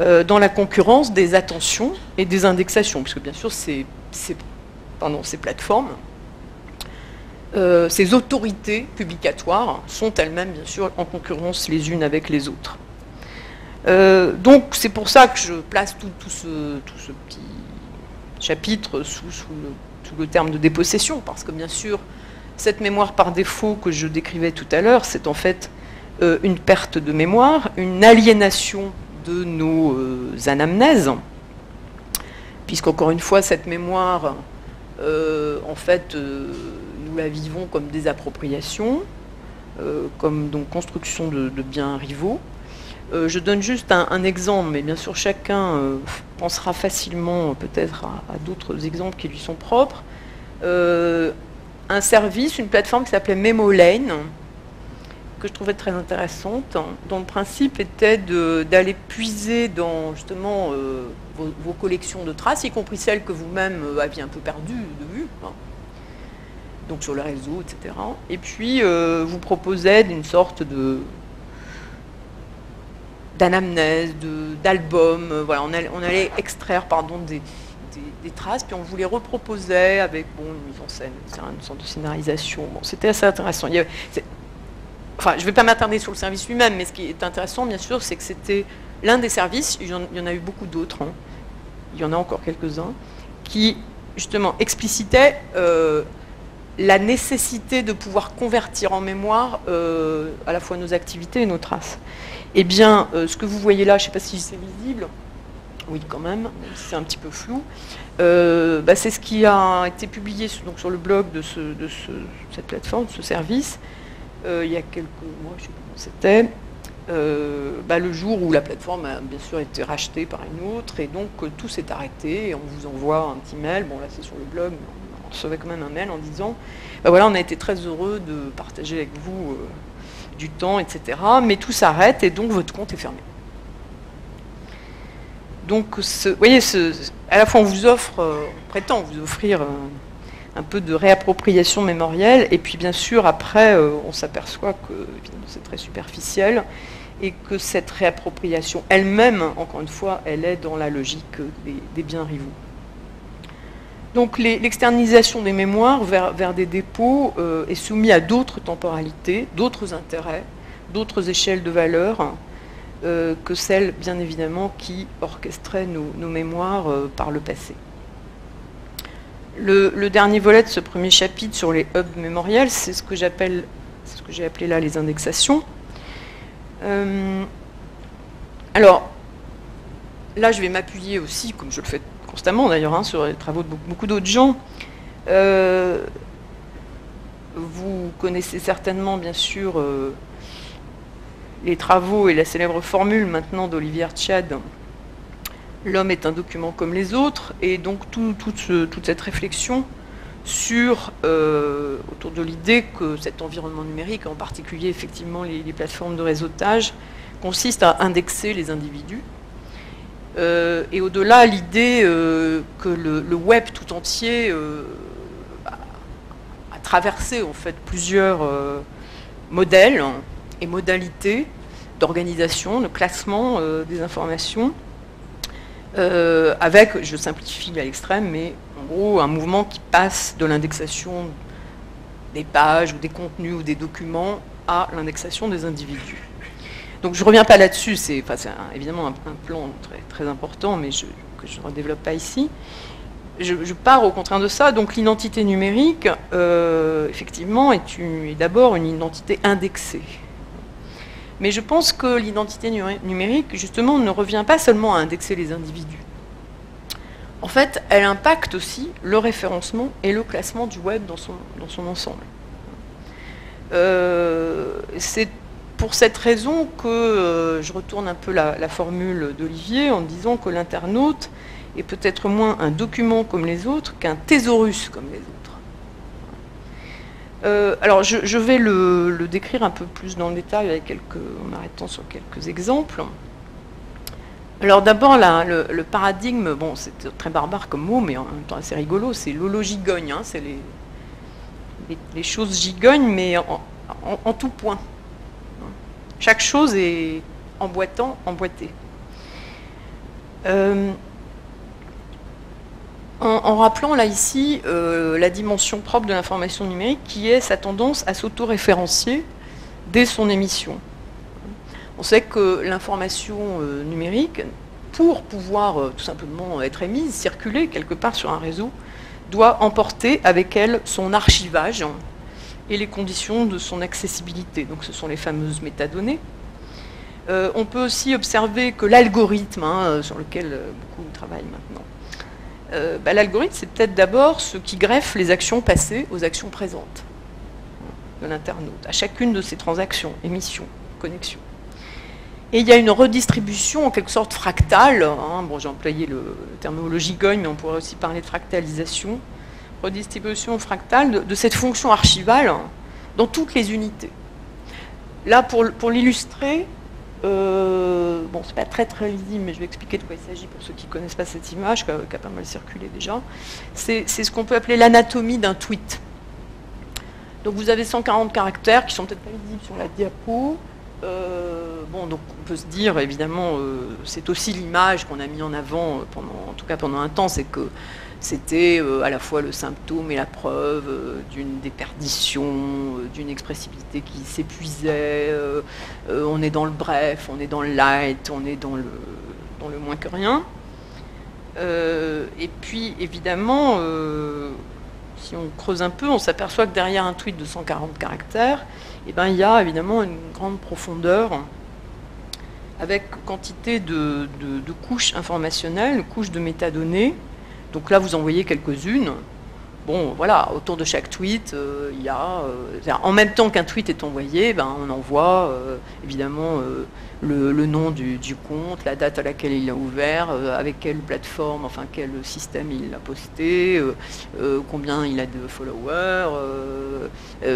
euh, dans la concurrence des attentions et des indexations, puisque bien sûr, ces plateformes, ces autorités publicatoires sont elles-mêmes, bien sûr, en concurrence les unes avec les autres. donc, c'est pour ça que je place tout, ce, tout ce petit chapitre sous, le, terme de dépossession, parce que bien sûr, cette mémoire par défaut que je décrivais tout à l'heure, c'est en fait euh, une perte de mémoire, une aliénation de nos euh, anamnèses, puisqu'encore une fois, cette mémoire, euh, en fait, nous la vivons comme désappropriation, comme donc construction de, biens rivaux. je donne juste un, exemple, mais bien sûr chacun pensera facilement peut-être à, d'autres exemples qui lui sont propres. un service, une plateforme qui s'appelait MemoLane, que je trouvais très intéressante, dont le principe était d'aller puiser dans justement euh, vos, collections de traces, y compris celles que vous-même euh, aviez un peu perdues de vue, hein. Donc sur le réseau, etc. Et puis euh, vous proposait une sorte de d'anamnèse, d'album, voilà, on allait, on allait, extraire pardon, des, traces, puis on vous les reproposait avec bon, une mise en scène, une sorte de scénarisation. C'était assez intéressant. Enfin, je ne vais pas m'attarder sur le service lui-même, mais ce qui est intéressant, bien sûr, c'est que c'était l'un des services, il y, en, a eu beaucoup d'autres, hein. il y en a encore quelques-uns, qui justement explicitaient euh, la nécessité de pouvoir convertir en mémoire euh, à la fois nos activités et nos traces. Eh bien, euh, ce que vous voyez là, je ne sais pas si c'est visible, oui quand même, c'est un petit peu flou, bah, c'est ce qui a été publié donc, sur le blog de, cette plateforme, de ce service, euh, il y a quelques mois, je ne sais pas comment c'était, euh, bah, le jour où la plateforme a bien sûr été rachetée par une autre, et donc euh, tout s'est arrêté, et on vous envoie un petit mail, bon là c'est sur le blog, mais on recevait quand même un mail en disant, bah, voilà, on a été très heureux de partager avec vous du temps, etc., mais tout s'arrête, et donc votre compte est fermé. Donc, vous voyez, à la fois on vous offre, on prétend vous offrir un peu de réappropriation mémorielle. Et puis bien sûr, après, euh, on s'aperçoit que c'est très superficiel et que cette réappropriation elle-même, encore une fois, elle est dans la logique des, biens rivaux. Donc l'externalisation des mémoires vers, des dépôts euh, est soumise à d'autres temporalités, d'autres intérêts, d'autres échelles de valeur euh, que celles, bien évidemment, qui orchestraient nos mémoires par le passé. Le, dernier volet de ce premier chapitre sur les hubs mémoriels, c'est ce que j'appelle, ce que j'ai appelé là les indexations. Euh, alors, là, je vais m'appuyer aussi, comme je le fais constamment d'ailleurs, hein, sur les travaux de beaucoup, d'autres gens. Euh, vous connaissez certainement, bien sûr, euh, les travaux et la célèbre formule maintenant d'Olivier Tchad l'homme est un document comme les autres, et donc toute cette réflexion sur, euh, autour de l'idée que cet environnement numérique, en particulier effectivement les, plateformes de réseautage, consiste à indexer les individus. Euh, et au-delà, l'idée euh, que le, web tout entier a, a, traversé en fait plusieurs modèles et modalités d'organisation, de classement des informations, euh, avec, je simplifie à l'extrême, mais en gros un mouvement qui passe de l'indexation des pages ou des contenus ou des documents à l'indexation des individus. Donc je ne reviens pas là-dessus, c'est évidemment un, plan très, important, mais que je ne développe pas ici. Je, pars au contraire de ça. Donc l'identité numérique, euh, effectivement, est d'abord une identité indexée. Mais je pense que l'identité numérique, justement, ne revient pas seulement à indexer les individus. En fait, elle impacte aussi le référencement et le classement du web dans son, dans son ensemble. Euh, c'est pour cette raison que euh, je retourne un peu la, formule d'Olivier en disant que l'internaute est peut-être moins un document comme les autres qu'un thésaurus comme les autres. Euh, alors, je, vais le, décrire un peu plus dans le détail avec quelques, en arrêtant sur quelques exemples. Alors d'abord, le, paradigme, bon, c'est très barbare comme mot, mais en même temps assez rigolo, c'est l'hologigogne, hein, c'est les, choses gigognes, mais en, tout point. Chaque chose est emboîtant, emboîtée. Euh, en, rappelant là ici euh, la dimension propre de l'information numérique qui est sa tendance à s'auto-référencier dès son émission. On sait que l'information euh, numérique, pour pouvoir tout simplement être émise, circuler quelque part sur un réseau, doit emporter avec elle son archivage et les conditions de son accessibilité. Donc ce sont les fameuses métadonnées. on peut aussi observer que l'algorithme, hein, sur lequel beaucoup travaillent maintenant, euh, bah, l'algorithme, c'est peut-être d'abord ce qui greffe les actions passées aux actions présentes de l'internaute, à chacune de ces transactions, émissions, connexions. Et il y a une redistribution en quelque sorte fractale, hein. bon j'ai employé le, terminologie gogne, mais on pourrait aussi parler de fractalisation, redistribution fractale de, cette fonction archivale dans toutes les unités. Là, pour, pour l'illustrer, euh, bon, c'est pas très très visible, mais je vais expliquer de quoi il s'agit pour ceux qui ne connaissent pas cette image, qui a, pas mal circulé déjà. C'est ce qu'on peut appeler l'anatomie d'un tweet. Donc vous avez 140 caractères qui sont peut-être pas visibles sur la diapo. Euh, bon, donc on peut se dire, évidemment, euh, c'est aussi l'image qu'on a mis en avant, pendant, en tout cas pendant un temps, c'est que c'était euh, à la fois le symptôme et la preuve euh, d'une déperdition, euh, d'une expressibilité qui s'épuisait. on est dans le bref, on est dans le light, on est dans le, dans le moins que rien. et puis évidemment, si on creuse un peu, on s'aperçoit que derrière un tweet de 140 caractères, eh ben, il y a évidemment une grande profondeur avec quantité de, de couches informationnelles, couches de métadonnées, donc là, vous en voyez quelques-unes. Bon, voilà, autour de chaque tweet, euh, il y a, euh, en même temps qu'un tweet est envoyé, ben, on envoie euh, évidemment le, nom du, compte, la date à laquelle il a ouvert, avec quelle plateforme, enfin quel système il l'a posté, combien il a de followers,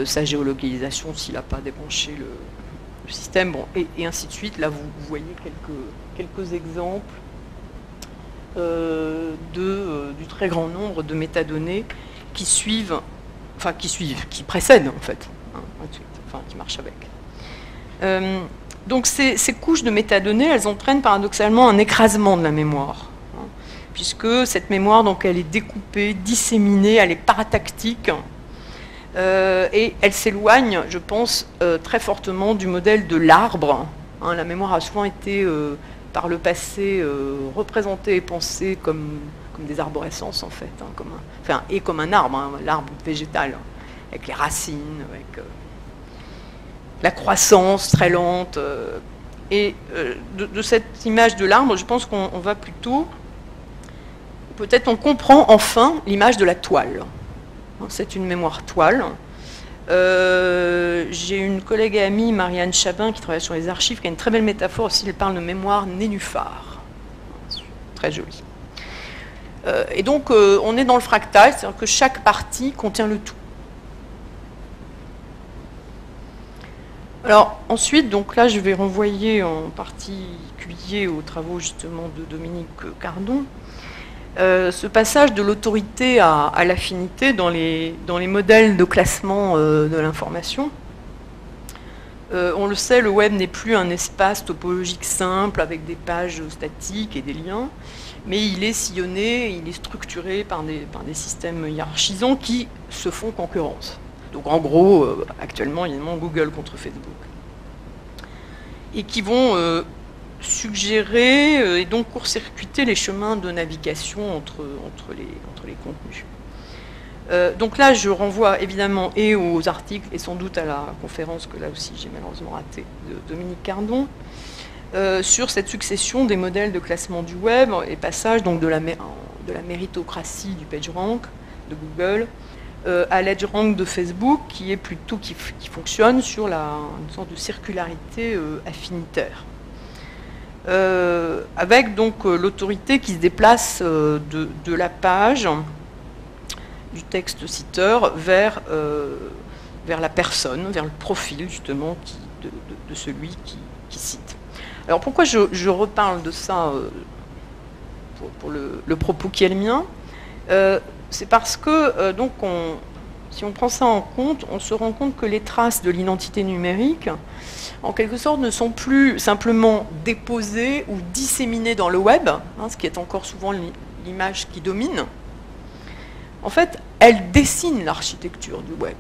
sa géolocalisation s'il n'a pas débranché le, système, et, ainsi de suite. Là, vous, voyez quelques exemples de, euh, du très grand nombre de métadonnées qui suivent, enfin qui suivent, qui précèdent en fait, hein, enfin qui marchent avec. Euh, donc ces, couches de métadonnées, elles entraînent paradoxalement un écrasement de la mémoire, hein, puisque cette mémoire, donc, elle est découpée, disséminée, elle est paratactique, et elle s'éloigne, je pense, très fortement du modèle de l'arbre. Hein. la mémoire a souvent été par le passé euh, représentés et pensés comme, des arborescences en fait, hein, et comme un arbre, hein, l'arbre végétal, avec les racines, avec euh, la croissance très lente. Euh, et de, cette image de l'arbre, je pense qu'on va plutôt, peut-être on comprend enfin l'image de la toile. Hein, c'est une mémoire toile euh, j'ai une collègue et amie, Marianne Chabin, qui travaille sur les archives, qui a une très belle métaphore aussi, elle parle de mémoire nénuphar. Très jolie. Euh, et donc, euh, on est dans le fractal, c'est-à-dire que chaque partie contient le tout. Alors, ensuite, donc là, je vais renvoyer en particulier aux travaux justement de Dominique Cardon. Euh, ce passage de l'autorité à, l'affinité dans les, dans les, modèles de classement euh, de l'information. Euh, on le sait, le web n'est plus un espace topologique simple avec des pages statiques et des liens, mais il est sillonné, il est structuré par des, par des systèmes hiérarchisants qui se font concurrence. Donc en gros, actuellement, il y a Google contre Facebook. Et qui vont suggérer euh, et donc court-circuiter les chemins de navigation entre, entre, les, entre les contenus. Euh, donc là, je renvoie évidemment et aux articles et sans doute à la conférence que là aussi j'ai malheureusement raté de Dominique Cardon euh, sur cette succession des modèles de classement du web et passage donc de la, de la méritocratie du PageRank de Google à l'EdgeRank de Facebook qui est plutôt qui, qui fonctionne sur la, une sorte de circularité affinitaire. Euh, avec donc euh, l'autorité qui se déplace euh, de, la page du texte citeur vers, vers la personne, vers le profil justement de, celui qui, cite. Alors pourquoi je, reparle de ça pour, le, le, propos qui est le mien? C'est parce que donc on, si on prend ça en compte, on se rend compte que les traces de l'identité numérique en quelque sorte, ne sont plus simplement déposées ou disséminées dans le web, hein, ce qui est encore souvent l'image qui domine. En fait, elles dessinent l'architecture du web.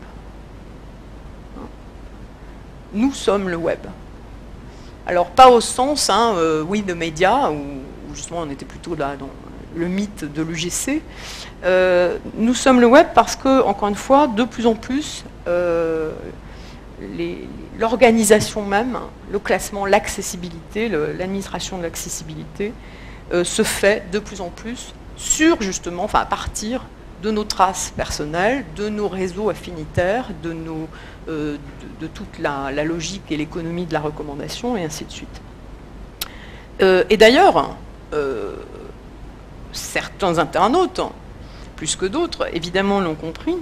Nous sommes le web. Alors, pas au sens, hein, euh, oui, de médias, où, justement on était plutôt là dans le mythe de l'UGC. Euh, nous sommes le web parce que, encore une fois, de plus en plus, euh, l'organisation même, le classement, l'accessibilité, l'administration de l'accessibilité euh, se fait de plus en plus sur justement, enfin à partir de nos traces personnelles, de nos réseaux affinitaires, de, toute la, logique et l'économie de la recommandation, et ainsi de suite. et d'ailleurs, certains internautes, plus que d'autres, évidemment l'ont compris,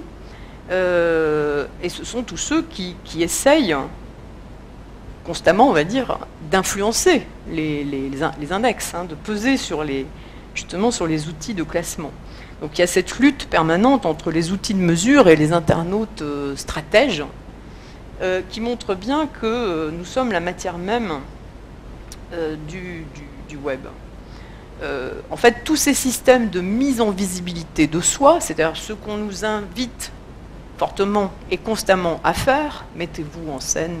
euh, et ce sont tous ceux qui, essayent constamment, on va dire, d'influencer les, index, hein, de peser sur les, justement sur les outils de classement. Donc il y a cette lutte permanente entre les outils de mesure et les internautes euh, stratèges, euh, qui montre bien que nous sommes la matière même du, web. En fait, tous ces systèmes de mise en visibilité de soi, c'est-à-dire ce qu'on nous invite fortement et constamment à faire, mettez-vous en scène,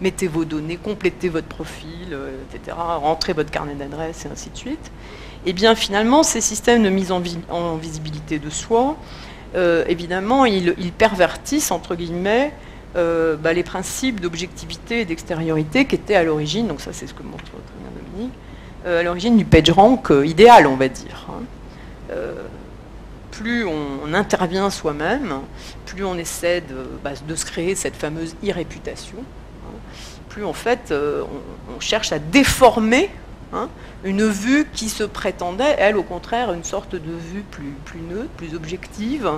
mettez, vos données, complétez votre profil, euh, etc., rentrez votre carnet d'adresse et ainsi de suite, eh bien finalement ces systèmes de mise en, visibilité de soi, euh, évidemment, ils, pervertissent, entre guillemets, euh, bah, les principes d'objectivité et d'extériorité qui étaient à l'origine, donc ça c'est ce que montre très bien Dominique, à l'origine du PageRank idéal, on va dire. Hein plus on, intervient soi-même, plus on essaie bah, de, se créer cette fameuse irréputation, hein, plus en fait euh, on, cherche à déformer hein, une vue qui se prétendait, elle au contraire, une sorte de vue plus, neutre, plus objective,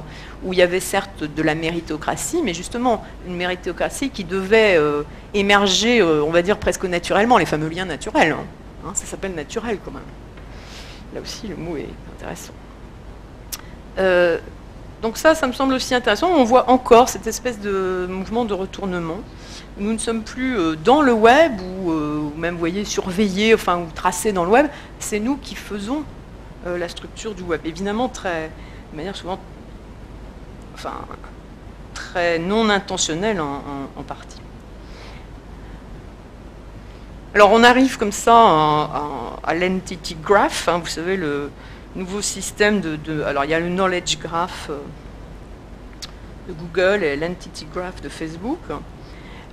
où il y avait certes de la méritocratie, mais justement une méritocratie qui devait euh, émerger, euh, on va dire presque naturellement, les fameux liens naturels. Ça s'appelle naturel quand même. Là aussi, le mot est intéressant. Euh, donc ça, ça me semble aussi intéressant. On voit encore cette espèce de mouvement de retournement. Nous ne sommes plus euh, dans le web ou, euh, même, voyez, surveillés, enfin, ou tracés dans le web. C'est nous qui faisons la structure du web. Évidemment, très, de manière souvent, enfin, très non intentionnelle en, partie. Alors, on arrive comme ça à, l'entity graph. Hein, vous savez, le, nouveau système de, Alors, il y a le Knowledge Graph euh, de Google et l'Entity Graph de Facebook,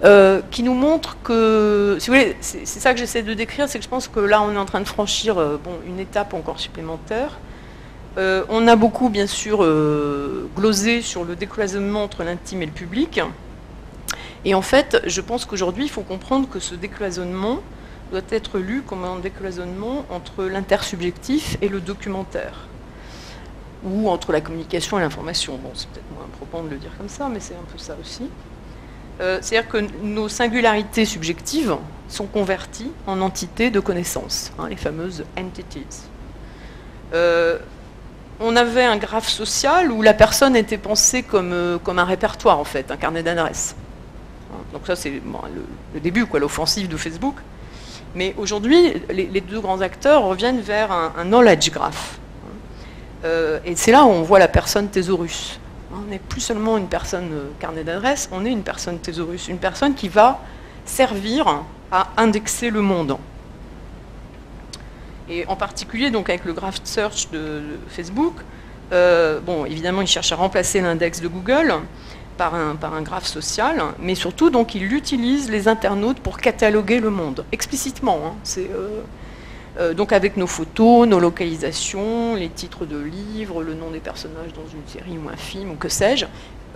euh, qui nous montre que, si vous voulez, c'est ça que j'essaie de décrire, c'est que je pense que là, on est en train de franchir euh, une étape encore supplémentaire. on a beaucoup, bien sûr, glosé sur le décloisonnement entre l'intime et le public. Et en fait, je pense qu'aujourd'hui, il faut comprendre que ce décloisonnement, doit être lu comme un décloisonnement entre l'intersubjectif et le documentaire, ou entre la communication et l'information. Bon, c'est peut-être moins propos de le dire comme ça, mais c'est un peu ça aussi. Euh, c'est-à-dire que nos singularités subjectives sont converties en entités de connaissances, hein, les fameuses entities. Euh, on avait un graphe social où la personne était pensée comme, euh, comme un répertoire, en fait, un carnet d'adresses. Donc ça, c'est le, début, quoi, l'offensive de Facebook. Mais aujourd'hui, les, deux grands acteurs reviennent vers un, knowledge graph. Euh, et c'est là où on voit la personne thésaurus. On n'est plus seulement une personne euh, carnet d'adresse, on est une personne thésaurus, une personne qui va servir à indexer le monde. Et en particulier, donc avec le graph search de, Facebook, euh, bon, évidemment, il cherche à remplacer l'index de Google, par un, graphe social, mais surtout donc il utilise les internautes pour cataloguer le monde, explicitement. Hein. euh, euh, donc avec nos photos, nos localisations, les titres de livres, le nom des personnages dans une série ou un film, ou que sais-je,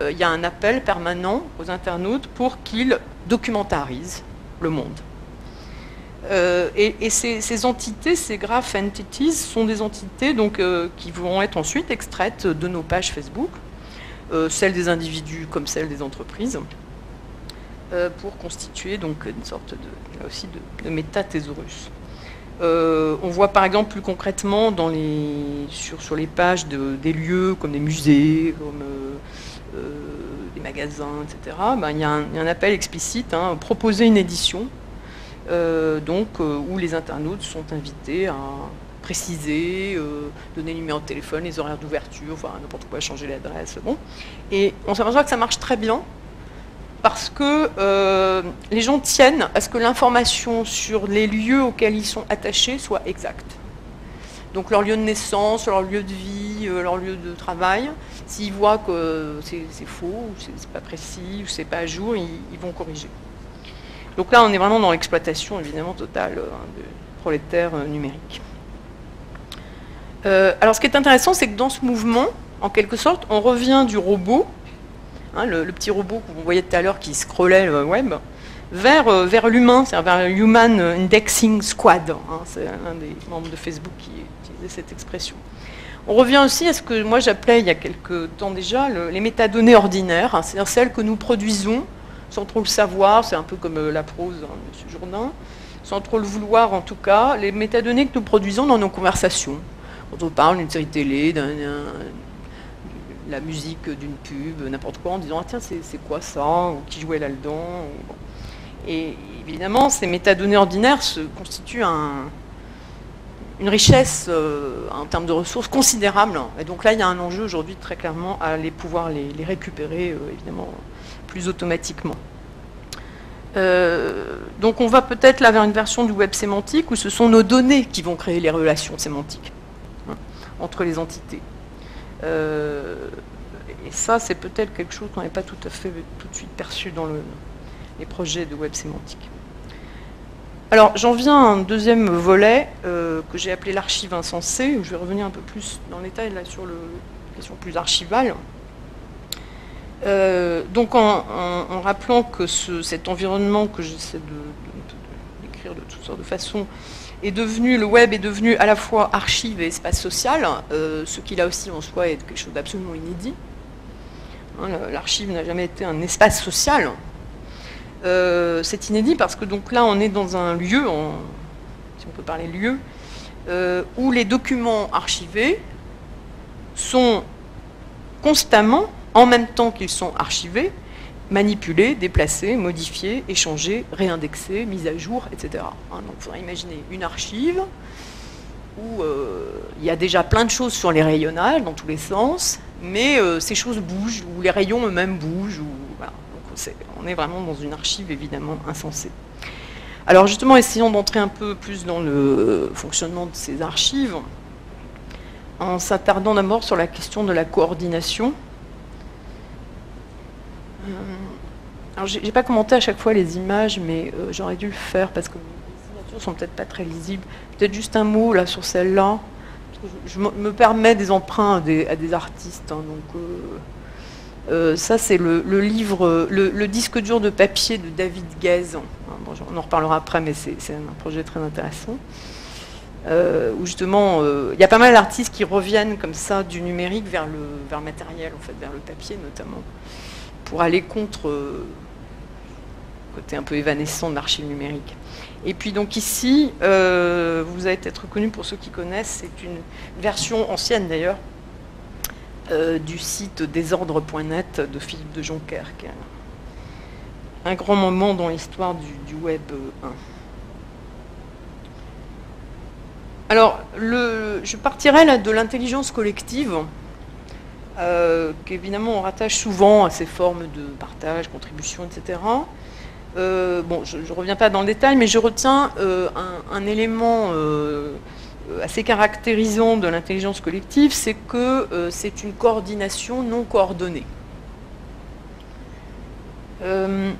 euh, il y a un appel permanent aux internautes pour qu'ils documentarisent le monde. et, ces, entités, ces graph entities, sont des entités donc, qui vont être ensuite extraites de nos pages Facebook celles des individus comme celles des entreprises, euh, pour constituer donc une sorte de, aussi métathésaurus. Euh, on voit par exemple plus concrètement sur les pages des lieux comme des musées, comme des magasins, etc. Ben, il, y a un, appel explicite, hein, proposer une édition, donc, où les internautes sont invités à préciser, euh, donner le numéro de téléphone, les horaires d'ouverture, enfin n'importe quoi, changer l'adresse. Bon. Et on s'aperçoit que ça marche très bien parce que euh, les gens tiennent à ce que l'information sur les lieux auxquels ils sont attachés soit exacte. Donc leur lieu de naissance, leur lieu de vie, euh, leur lieu de travail, s'ils voient que c'est faux, ou c'est pas précis, ou c'est pas à jour, ils, vont corriger. Donc là, on est vraiment dans l'exploitation évidemment totale hein, du prolétaire numérique. Alors ce qui est intéressant, c'est que dans ce mouvement, en quelque sorte, on revient du robot, hein, le, petit robot que vous voyez tout à l'heure qui scrollait le web, vers, vers l'humain, c'est-à-dire vers Human Indexing Squad. Hein, c'est un des membres de Facebook qui utilisait cette expression. On revient aussi à ce que moi j'appelais il y a quelque temps déjà les métadonnées ordinaires, hein, c'est-à-dire celles que nous produisons sans trop le savoir, c'est un peu comme euh, la prose, hein, M. Jourdain, sans trop le vouloir en tout cas, les métadonnées que nous produisons dans nos conversations. On parle d'une série télé, de la musique d'une pub, n'importe quoi, en disant ah, tiens c'est quoi ça, ou qui jouait là-dedans. Et évidemment, ces métadonnées ordinaires se constituent un, une richesse euh, en termes de ressources considérable. Et donc là, il y a un enjeu aujourd'hui très clairement à les pouvoir les, récupérer, euh, évidemment, plus automatiquement. Euh, donc on va peut-être là vers une version du web sémantique où ce sont nos données qui vont créer les relations sémantiques entre les entités. et ça, c'est peut-être quelque chose qu'on n'avait pas tout à fait tout de suite perçu dans les projets de web sémantique. Alors j'en viens à un deuxième volet euh, que j'ai appelé l'archive insensée, où je vais revenir un peu plus dans le détail sur le, la question plus archivale. Euh, donc en, rappelant que cet environnement que j'essaie de, décrire de, toutes sortes de façons le web est devenu à la fois archive et espace social, euh, ce qui là aussi en soi est quelque chose d'absolument inédit. Hein, l'archive n'a jamais été un espace social, euh, c'est inédit parce que donc là on est dans un lieu, si on peut parler lieu, euh, où les documents archivés sont constamment, en même temps qu'ils sont archivés, manipulés, déplacés, modifiés, échangés, réindexés, mis à jour, etc. Hein, donc il faudrait imaginer une archive où euh, il y a déjà plein de choses sur les rayonnages dans tous les sens, mais ces choses bougent, ou les rayons eux-mêmes bougent, ou on est vraiment dans une archive évidemment insensée. Alors justement, essayons d'entrer un peu plus dans le fonctionnement de ces archives, en s'attardant d'abord sur la question de la coordination. Euh, alors j'ai pas commenté à chaque fois les images, mais euh, j'aurais dû le faire parce que les signatures sont peut-être pas très lisibles. Peut-être juste un mot là sur celle-là. Je, me permets des emprunts à des, artistes, hein, donc euh, ça, c'est le, livre, le, disque dur de papier de David Guez. on en reparlera après, mais c'est un projet très intéressant. Où justement, il y a pas mal d'artistes qui reviennent comme ça du numérique vers le, vers matériel, en fait, vers le papier notamment, pour aller contre le côté un peu évanescent de l'archive numérique. Et puis donc ici, vous avez peut-être reconnu pour ceux qui connaissent, c'est une version ancienne d'ailleurs, euh, du site désordre.net de Philippe de Joncker, qui est un, grand moment dans l'histoire du, Web 1. Alors, je partirai là de l'intelligence collective, euh, qu'évidemment on rattache souvent à ces formes de partage, contribution, etc. Euh, bon, je ne reviens pas dans le détail, mais je retiens un, élément euh, assez caractérisant de l'intelligence collective, c'est que euh, c'est une coordination non coordonnée. Euh,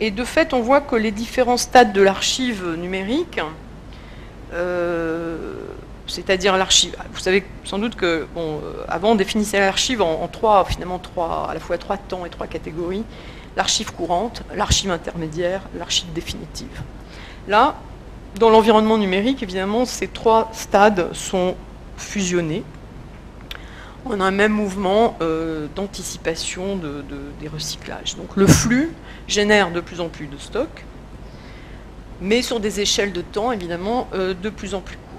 et de fait, on voit que les différents stades de l'archive numérique, c'est-à-dire l'archive, vous savez sans doute que, bon, avant on définissait l'archive en, trois, finalement trois, à la fois trois temps et trois catégories, l'archive courante, l'archive intermédiaire, l'archive définitive. Là, dans l'environnement numérique, évidemment, ces trois stades sont fusionnés. On a un même mouvement euh, d'anticipation des recyclages. Donc le flux génère de plus en plus de stocks, mais sur des échelles de temps, évidemment, euh, de plus en plus courtes.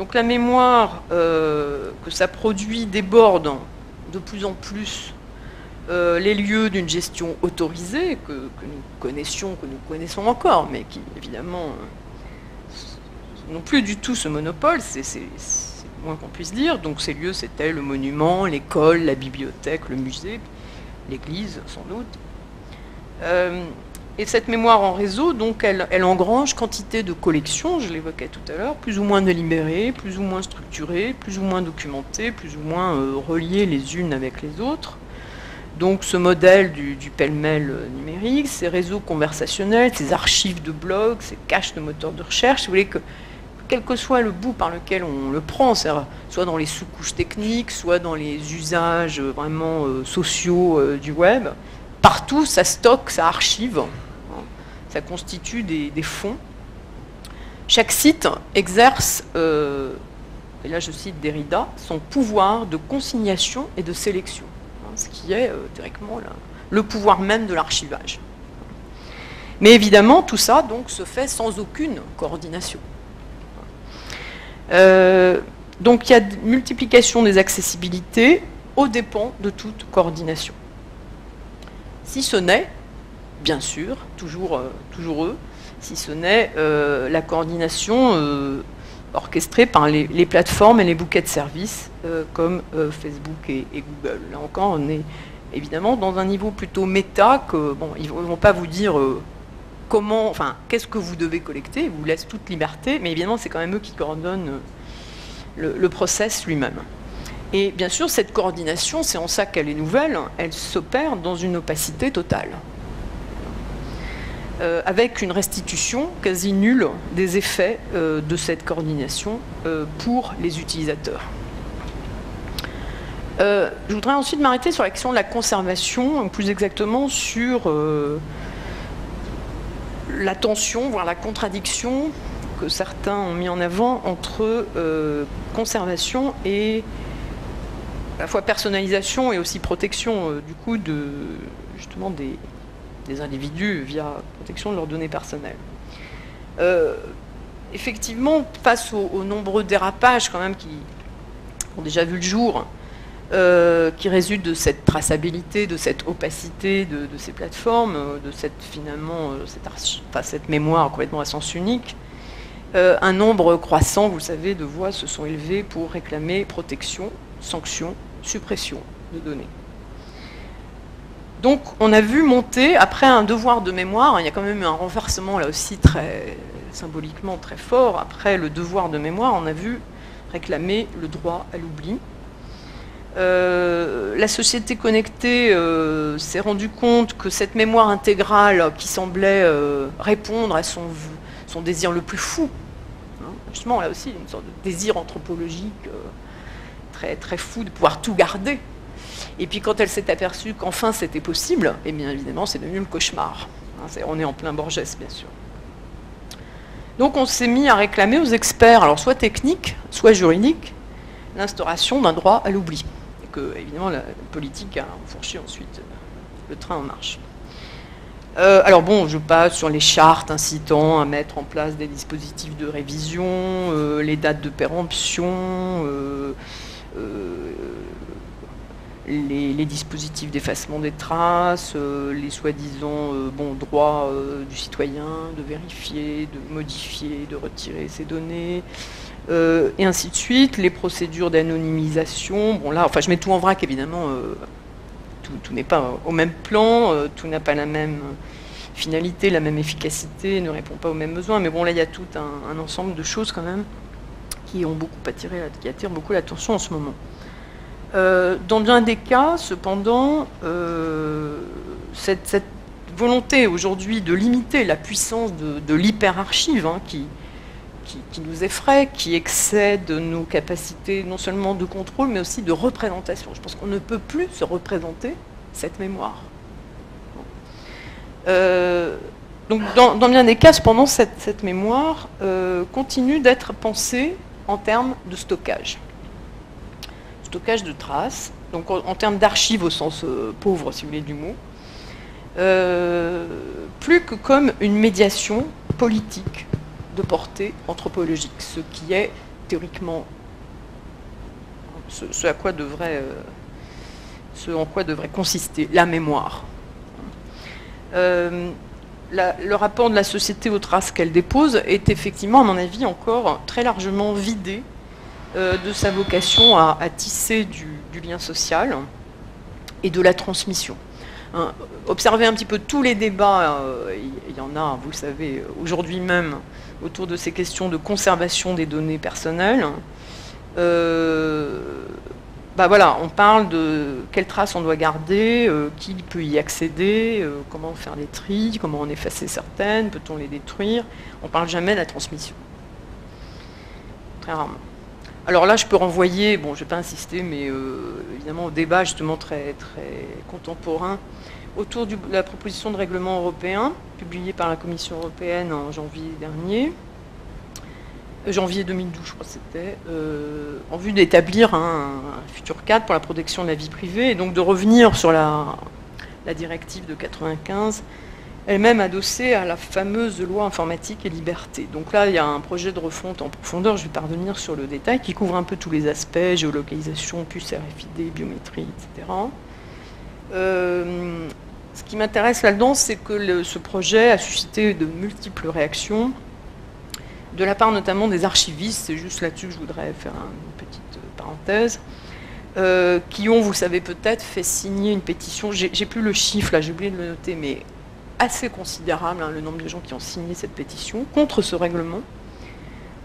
Donc la mémoire euh, que ça produit déborde de plus en plus euh, les lieux d'une gestion autorisée que, nous connaissions, que nous connaissons encore, mais qui évidemment euh, n'ont plus du tout ce monopole, c'est le moins qu'on puisse dire. Donc ces lieux, c'était le monument, l'école, la bibliothèque, le musée, l'église sans doute. Euh, et cette mémoire en réseau, donc, elle, engrange quantité de collections, je l'évoquais tout à l'heure, plus ou moins délibérées, plus ou moins structurées, plus ou moins documentées, plus ou moins reliées les unes avec les autres. Donc ce modèle du, pêle-mêle numérique, ces réseaux conversationnels, ces archives de blogs, ces caches de moteurs de recherche, vous que quel que soit le bout par lequel on le prend, soit dans les sous-couches techniques, soit dans les usages vraiment sociaux du web, partout ça stocke, ça archive, hein. ça constitue des, fonds. Chaque site exerce, et là je cite Derrida, son pouvoir de consignation et de sélection, hein, ce qui est directement le pouvoir même de l'archivage. Mais évidemment, tout ça donc, se fait sans aucune coordination. Euh, donc il y a multiplication des accessibilités aux dépens de toute coordination. Si ce n'est, bien sûr, toujours, euh, toujours eux, si ce n'est euh, la coordination orchestrée par les, plateformes et les bouquets de services comme Facebook et, Google. Là encore, on est évidemment dans un niveau plutôt méta que, bon, ils ne vont pas vous dire comment, enfin, qu'est-ce que vous devez collecter, ils vous laissent toute liberté, mais évidemment, c'est quand même eux qui coordonnent le process lui-même. Et bien sûr, cette coordination, c'est en ça qu'elle est nouvelle, elle s'opère dans une opacité totale. Euh, avec une restitution quasi nulle des effets euh, de cette coordination euh, pour les utilisateurs. je voudrais ensuite m'arrêter sur la question de la conservation, plus exactement sur la tension, voire la contradiction que certains ont mis en avant entre conservation et à la fois personnalisation et aussi protection euh, du coup de justement des, individus via protection de leurs données personnelles. Euh, effectivement, face aux, nombreux dérapages quand même qui ont déjà vu le jour, euh, qui résulte de cette traçabilité, de cette opacité de, ces plateformes, de cette finalement cette mémoire complètement à sens unique. un nombre croissant, vous le savez, de voix se sont élevées pour réclamer protection, sanction, suppression de données. Donc on a vu monter, après un devoir de mémoire, il y a quand même un renversement là aussi très symboliquement très fort, après le devoir de mémoire, on a vu réclamer le droit à l'oubli, euh, la société connectée euh, s'est rendue compte que cette mémoire intégrale qui semblait euh, répondre à son, son, désir le plus fou, hein, justement là aussi une sorte de désir anthropologique très, fou de pouvoir tout garder. Et puis quand elle s'est aperçue qu'enfin c'était possible, et eh bien évidemment c'est devenu le cauchemar. Hein, on est en plein Borges bien sûr. Donc on s'est mis à réclamer aux experts, alors soit techniques, soit juridiques, l'instauration d'un droit à l'oubli que, évidemment, la politique a enfourché ensuite le train en marche. Euh, alors bon, je passe sur les chartes incitant à mettre en place des dispositifs de révision, euh, les dates de péremption, euh, les, dispositifs d'effacement des traces, les soi-disant bons droits du citoyen de vérifier, de modifier, de retirer ces données, euh, et ainsi de suite, les procédures d'anonymisation. Bon là, enfin je mets tout en vrac évidemment, euh, tout, n'est pas au même plan, euh, tout n'a pas la même finalité, la même efficacité, ne répond pas aux mêmes besoins, mais bon là il y a tout un, ensemble de choses quand même qui ont beaucoup attiré, qui attirent beaucoup l'attention en ce moment. dans bien des cas, cependant, cette, volonté aujourd'hui de limiter la puissance de, l'hyperarchive, hein, qui, nous effraie, qui excède nos capacités non seulement de contrôle, mais aussi de représentation. Je pense qu'on ne peut plus se représenter cette mémoire. Euh, donc dans, bien des cas, cependant, cette, mémoire euh, continue d'être pensée en termes de stockage. Stockage de traces, donc en, termes d'archives au sens euh, pauvre, si vous voulez, du mot, plus que comme une médiation politique de portée anthropologique, ce qui est théoriquement ce, à quoi devrait, euh, ce en quoi devrait consister la mémoire. Euh, le rapport de la société aux traces qu'elle dépose est effectivement, à mon avis, encore très largement vidé euh, de sa vocation à, tisser du, lien social et de la transmission. Hein, observez un petit peu tous les débats, il y en a, vous le savez, aujourd'hui même, autour de ces questions de conservation des données personnelles. Euh, bah voilà, on parle de quelles traces on doit garder, euh, qui peut y accéder, euh, comment faire les tris, comment en effacer certaines, peut-on les détruire. On ne parle jamais de la transmission. très rarement. Alors là, je peux renvoyer, bon, je ne vais pas insister, mais euh, évidemment au débat justement très, très contemporain autour de la proposition de règlement européen publiée par la Commission européenne en janvier dernier, janvier 2012 je crois que c'était, euh, en vue d'établir un, futur cadre pour la protection de la vie privée et donc de revenir sur la, directive de 95 elle-même adossée à la fameuse loi informatique et liberté. Donc là, il y a un projet de refonte en profondeur, je vais parvenir sur le détail, qui couvre un peu tous les aspects, géolocalisation, puce RFID, biométrie, etc. Euh, ce qui m'intéresse là-dedans, c'est que ce projet a suscité de multiples réactions, de la part notamment des archivistes, c'est juste là-dessus que je voudrais faire une petite parenthèse, euh, qui ont, vous savez peut-être, fait signer une pétition, j'ai plus le chiffre là, j'ai oublié de le noter, mais assez considérable, hein, le nombre de gens qui ont signé cette pétition, contre ce règlement,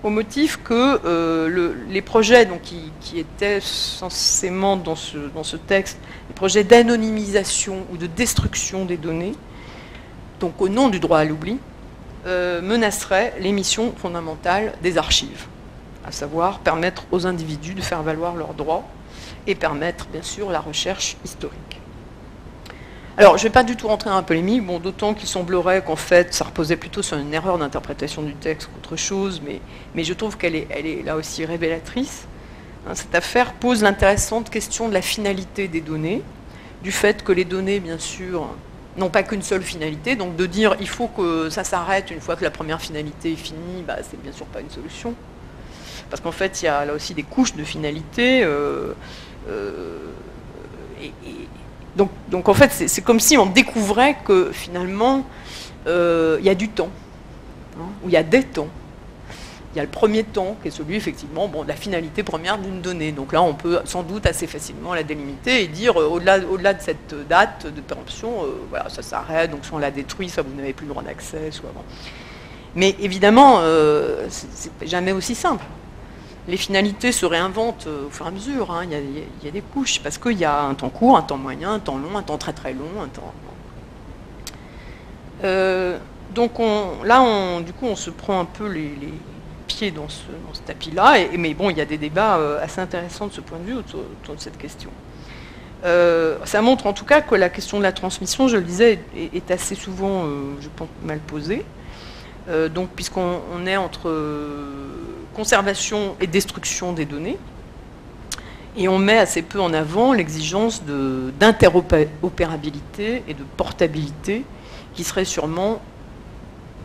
au motif que euh, les projets donc, qui, étaient censément dans ce, dans ce texte, les projets d'anonymisation ou de destruction des données, donc au nom du droit à l'oubli, euh, menaceraient les missions fondamentales des archives, à savoir permettre aux individus de faire valoir leurs droits et permettre bien sûr la recherche historique. Alors, je ne vais pas du tout rentrer dans la polémique, bon, d'autant qu'il semblerait qu'en fait, ça reposait plutôt sur une erreur d'interprétation du texte qu'autre chose, mais, je trouve qu'elle est, elle est là aussi révélatrice. Hein, cette affaire pose l'intéressante question de la finalité des données, du fait que les données, bien sûr, n'ont pas qu'une seule finalité, donc de dire il faut que ça s'arrête une fois que la première finalité est finie, bah, c'est bien sûr pas une solution. Parce qu'en fait, il y a là aussi des couches de finalité. Euh, euh, donc, en fait, c'est comme si on découvrait que finalement, euh, il y a du temps, hein, ou il y a des temps. Il y a le premier temps, qui est celui, effectivement, bon, de la finalité première d'une donnée. Donc là, on peut sans doute assez facilement la délimiter et dire, euh, au-delà au -delà de cette date de péremption, euh, voilà, ça s'arrête, donc soit on la détruit, soit vous n'avez plus le droit d'accès, soit... Mais évidemment, c'est jamais aussi simple les finalités se réinventent euh, au fur et à mesure. Hein. Il, y a, des couches, parce qu'il y a un temps court, un temps moyen, un temps long, un temps très très long, un temps... Euh, donc là, du coup, on se prend un peu les, pieds dans ce, tapis-là, mais bon, il y a des débats euh, assez intéressants de ce point de vue autour, de cette question. ça montre en tout cas que la question de la transmission, je le disais, est, assez souvent, je pense, mal posée. donc, puisqu'on est entre conservation et destruction des données. Et on met assez peu en avant l'exigence d'interopérabilité et de portabilité, qui serait sûrement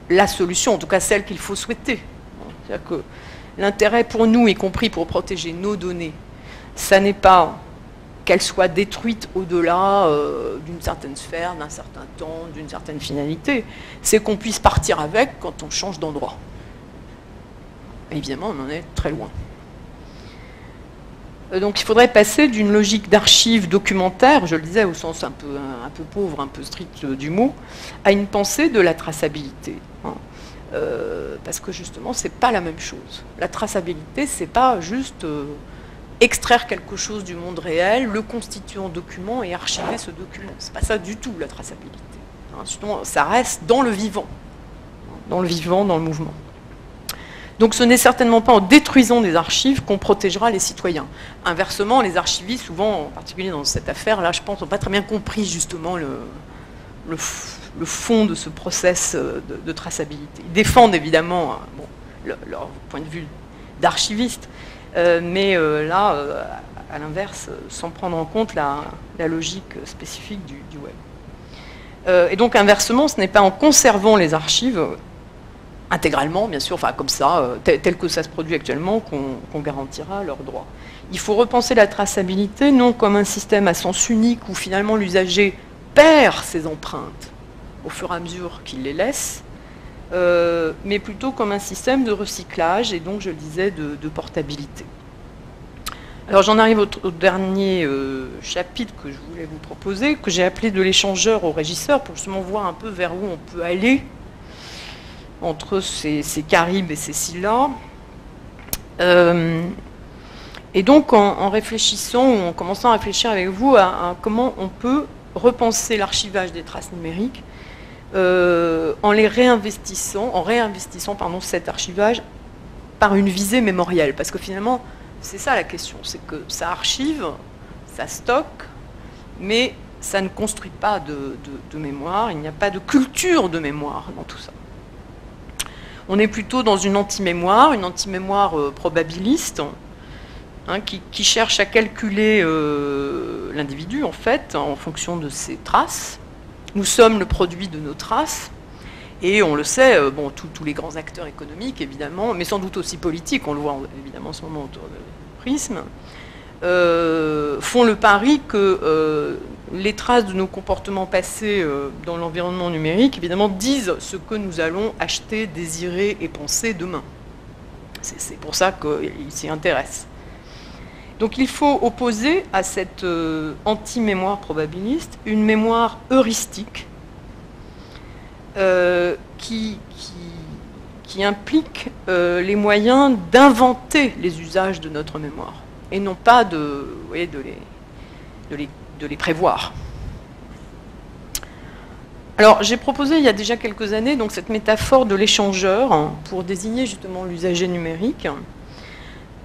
la solution, en tout cas celle qu'il faut souhaiter. C'est-à-dire que l'intérêt pour nous, y compris pour protéger nos données, ça n'est pas qu'elles soient détruites au-delà euh, d'une certaine sphère, d'un certain temps, d'une certaine finalité, c'est qu'on puisse partir avec quand on change d'endroit évidemment, on en est très loin. Euh, donc il faudrait passer d'une logique d'archives documentaire, je le disais au sens un peu, un peu pauvre, un peu strict du mot, à une pensée de la traçabilité. Euh, parce que justement, c'est pas la même chose. La traçabilité, c'est pas juste euh, extraire quelque chose du monde réel, le constituer en document et archiver ce document. C'est pas ça du tout la traçabilité. Hein. Ça reste dans le vivant, dans le vivant, dans le mouvement. Donc ce n'est certainement pas en détruisant des archives qu'on protégera les citoyens. Inversement, les archivistes, souvent, en particulier dans cette affaire-là, je pense, n'ont pas très bien compris justement le, fond de ce process euh, de, traçabilité. Ils défendent évidemment hein, leur point de vue d'archiviste, euh, mais euh, là, à l'inverse, sans prendre en compte la, logique spécifique du, web. et donc inversement, ce n'est pas en conservant les archives intégralement, bien sûr, enfin comme ça, tel, que ça se produit actuellement, qu'on garantira leurs droits. Il faut repenser la traçabilité non comme un système à sens unique où finalement l'usager perd ses empreintes au fur et à mesure qu'il les laisse, euh, mais plutôt comme un système de recyclage et donc, je le disais, de, portabilité. Alors j'en arrive au, dernier euh, chapitre que je voulais vous proposer, que j'ai appelé de l'échangeur au régisseur, pour justement voir un peu vers où on peut aller entre ces, Caribes et ces Scylla. Euh, et donc, en, réfléchissant, ou en commençant à réfléchir avec vous à, comment on peut repenser l'archivage des traces numériques euh, en les réinvestissant, en réinvestissant cet archivage par une visée mémorielle. Parce que finalement, c'est ça la question, c'est que ça archive, ça stocke, mais ça ne construit pas de, mémoire, il n'y a pas de culture de mémoire dans tout ça. On est plutôt dans une anti-mémoire, une anti-mémoire euh, probabiliste, hein, qui, cherche à calculer euh, l'individu, en fait, en fonction de ses traces. Nous sommes le produit de nos traces, et on le sait, euh, bon, tous les grands acteurs économiques, évidemment, mais sans doute aussi politiques, on le voit évidemment en ce moment autour de prisme, font le pari que les traces de nos comportements passés euh, dans l'environnement numérique, évidemment, disent ce que nous allons acheter, désirer et penser demain. C'est pour ça qu'ils s'y intéressent. Donc il faut opposer à cette euh, anti-mémoire probabiliste une mémoire heuristique euh, qui, implique les moyens d'inventer les usages de notre mémoire et non pas de, les de les prévoir. Alors, j'ai proposé il y a déjà quelques années donc, cette métaphore de l'échangeur pour désigner justement l'usager numérique,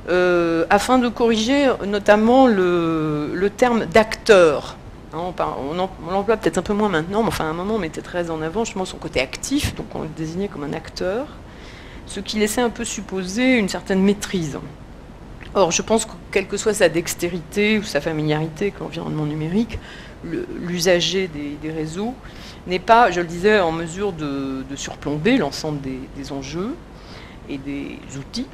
euh, afin de corriger notamment le, terme d'acteur. Hein, on, l'emploie peut-être un peu moins maintenant, mais enfin à un moment on mettait très en avant son côté actif, donc on le désignait comme un acteur, ce qui laissait un peu supposer une certaine maîtrise. Or, je pense que quelle que soit sa dextérité ou sa familiarité avec l'environnement numérique, l'usager des, réseaux n'est pas, je le disais, en mesure de, surplomber l'ensemble des, enjeux et des outils,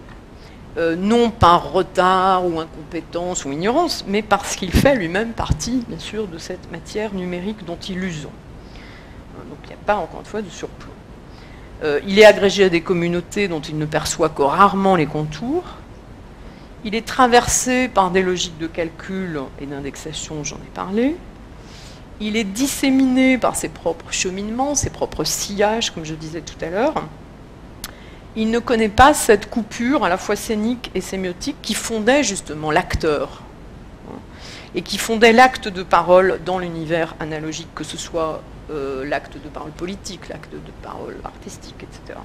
euh, non par retard ou incompétence ou ignorance, mais parce qu'il fait lui-même partie, bien sûr, de cette matière numérique dont il use. Donc il n'y a pas, encore une fois, de surplomb. Euh, il est agrégé à des communautés dont il ne perçoit que rarement les contours, il est traversé par des logiques de calcul et d'indexation, j'en ai parlé. Il est disséminé par ses propres cheminements, ses propres sillages, comme je disais tout à l'heure. Il ne connaît pas cette coupure à la fois scénique et sémiotique qui fondait justement l'acteur et qui fondait l'acte de parole dans l'univers analogique, que ce soit euh, l'acte de parole politique, l'acte de parole artistique, etc.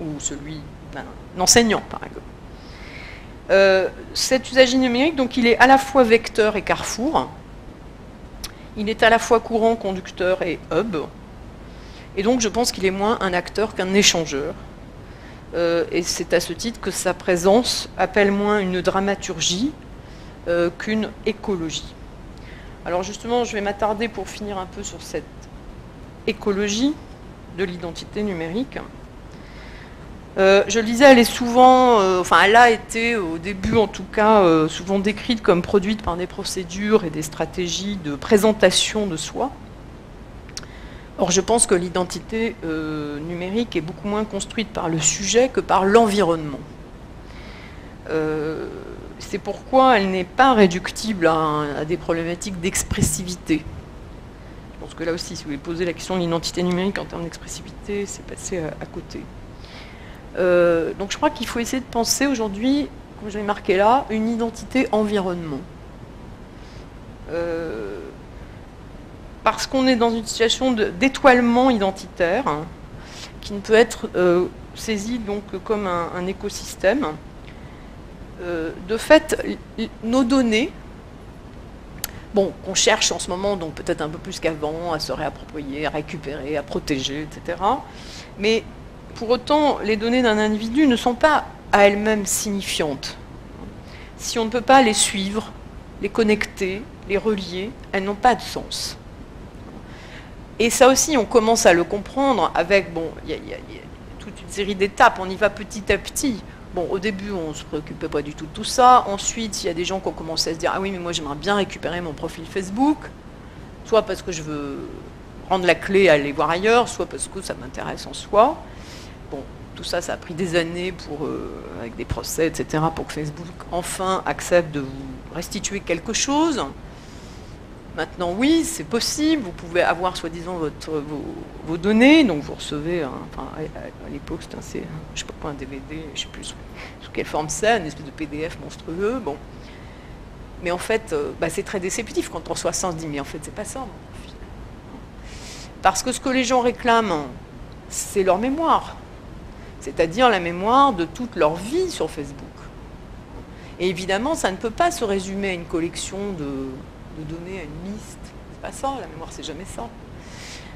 Ou celui d'un enseignant, par exemple. Euh, cet usager numérique, donc, il est à la fois vecteur et carrefour. Il est à la fois courant, conducteur et hub. Et donc, je pense qu'il est moins un acteur qu'un échangeur. Euh, et c'est à ce titre que sa présence appelle moins une dramaturgie euh, qu'une écologie. Alors justement, je vais m'attarder pour finir un peu sur cette écologie de l'identité numérique. Euh, je le disais, elle est souvent, enfin elle a été au début en tout cas souvent décrite comme produite par des procédures et des stratégies de présentation de soi. Or je pense que l'identité numérique est beaucoup moins construite par le sujet que par l'environnement. C'est pourquoi elle n'est pas réductible à, des problématiques d'expressivité. Je pense que là aussi, si vous voulez poser la question de l'identité numérique en termes d'expressivité, c'est passé à côté. Euh, donc je crois qu'il faut essayer de penser aujourd'hui, comme je l'ai marqué là, une identité environnement. Euh, parce qu'on est dans une situation d'étoilement identitaire hein, qui ne peut être euh, saisi donc comme un, écosystème. de fait, nos données, bon, qu'on cherche en ce moment, peut-être un peu plus qu'avant, à se réapproprier, à récupérer, à protéger, etc. Mais pour autant, les données d'un individu ne sont pas à elles-mêmes signifiantes. Si on ne peut pas les suivre, les connecter, les relier, elles n'ont pas de sens. Et ça aussi, on commence à le comprendre avec, bon, il y, a toute une série d'étapes, on y va petit à petit. Bon, au début, on ne se préoccupait pas du tout de tout ça. Ensuite, il y a des gens qui ont commencé à se dire, ah oui, mais moi j'aimerais bien récupérer mon profil Facebook, soit parce que je veux rendre la clé à aller voir ailleurs, soit parce que ça m'intéresse en soi. Bon, tout ça, ça a pris des années pour, euh, avec des procès, etc., pour que Facebook enfin accepte de vous restituer quelque chose. Maintenant, oui, c'est possible. Vous pouvez avoir, soi-disant, vos, données. Donc, vous recevez, à, l'époque, c'était je sais pas quoi, un DVD, je sais plus sous, quelle forme c'est, une espèce de PDF monstrueux. Bon. Mais en fait, euh, bah, c'est très déceptif quand on reçoit ça, on se dit, mais en fait, c'est pas ça. Parce que ce que les gens réclament, c'est leur mémoire c'est-à-dire la mémoire de toute leur vie sur Facebook. Et évidemment, ça ne peut pas se résumer à une collection de, de données, à une liste. C'est pas ça, la mémoire, c'est jamais ça.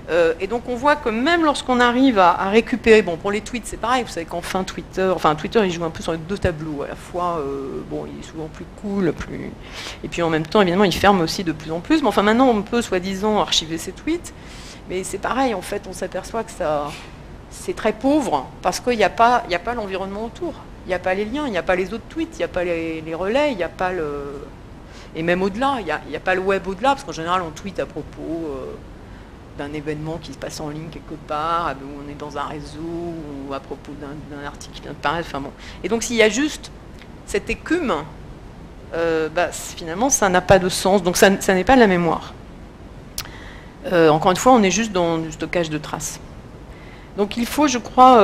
Euh, et donc on voit que même lorsqu'on arrive à, récupérer, bon pour les tweets c'est pareil, vous savez qu'enfin Twitter, enfin Twitter il joue un peu sur les deux tableaux, à la fois, euh, bon il est souvent plus cool, plus... et puis en même temps évidemment il ferme aussi de plus en plus, mais enfin maintenant on peut soi-disant archiver ses tweets, mais c'est pareil en fait on s'aperçoit que ça c'est très pauvre parce qu'il n'y a pas, a pas l'environnement autour, il n'y a pas les liens, il n'y a pas les autres tweets, il n'y a pas les, relais, il n'y a pas le... Et même au-delà, il n'y a, pas le web au-delà, parce qu'en général on tweet à propos... Euh, d'un événement qui se passe en ligne quelque part, où on est dans un réseau, ou à propos d'un article qui vient de paraître. Enfin bon. Et donc s'il y a juste cette écume, euh, bah, finalement ça n'a pas de sens, donc ça, n'est pas de la mémoire. Euh, encore une fois, on est juste dans du stockage de traces. Donc il faut, je crois,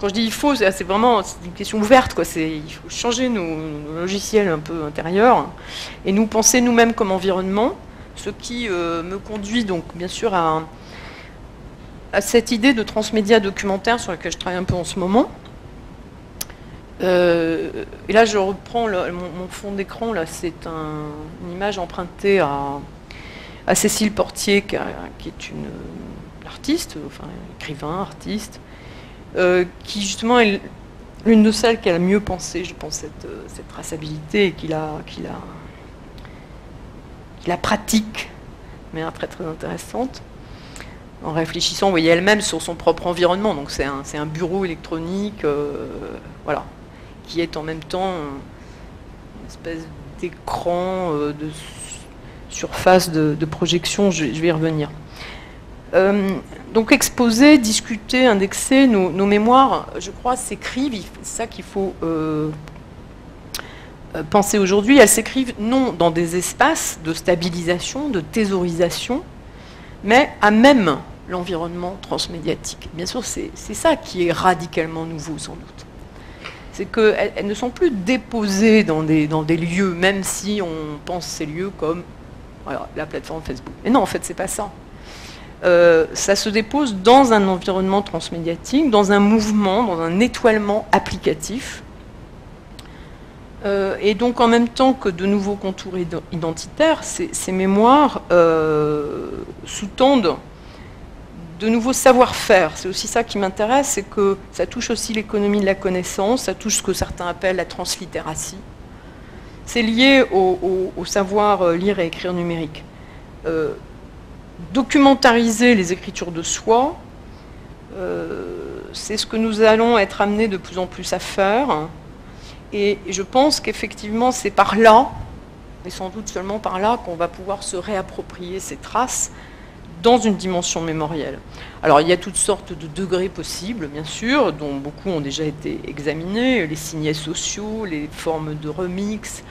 quand je dis il faut, c'est vraiment une question ouverte, quoi. il faut changer nos, logiciels un peu intérieurs et nous penser nous-mêmes comme environnement ce qui euh, me conduit donc bien sûr à, cette idée de transmédia documentaire sur laquelle je travaille un peu en ce moment. Euh, et là, je reprends mon, fond d'écran. Là, c'est une image empruntée à, Cécile Portier, qui, est une, artiste, enfin écrivain, artiste, euh, qui justement est l'une de celles qui a mieux pensé, je pense, cette, cette traçabilité et qui l'a la pratique, mais très très intéressante, en réfléchissant, vous voyez, elle-même sur son propre environnement. Donc c'est un, un, bureau électronique, euh, voilà, qui est en même temps une espèce d'écran euh, de surface de, projection, je, vais y revenir. Euh, donc exposer, discuter, indexer nos, mémoires, je crois, s'écrivent, c'est ça qu'il faut euh, pensées aujourd'hui, elles s'écrivent non dans des espaces de stabilisation, de thésaurisation, mais à même l'environnement transmédiatique. Bien sûr, c'est ça qui est radicalement nouveau, sans doute. C'est qu'elles ne sont plus déposées dans des, dans des lieux, même si on pense ces lieux comme la plateforme Facebook. Mais non, en fait, c'est pas ça. Euh, ça se dépose dans un environnement transmédiatique, dans un mouvement, dans un étoilement applicatif, euh, et donc en même temps que de nouveaux contours identitaires, ces, mémoires euh, sous-tendent de nouveaux savoir-faire. C'est aussi ça qui m'intéresse, c'est que ça touche aussi l'économie de la connaissance, ça touche ce que certains appellent la translittératie. C'est lié au, savoir lire et écrire numérique. Documentariser les écritures de soi, c'est ce que nous allons être amenés de plus en plus à faire. Et je pense qu'effectivement, c'est par là, et sans doute seulement par là, qu'on va pouvoir se réapproprier ces traces dans une dimension mémorielle. Alors il y a toutes sortes de degrés possibles, bien sûr, dont beaucoup ont déjà été examinés, les signets sociaux, les formes de remix,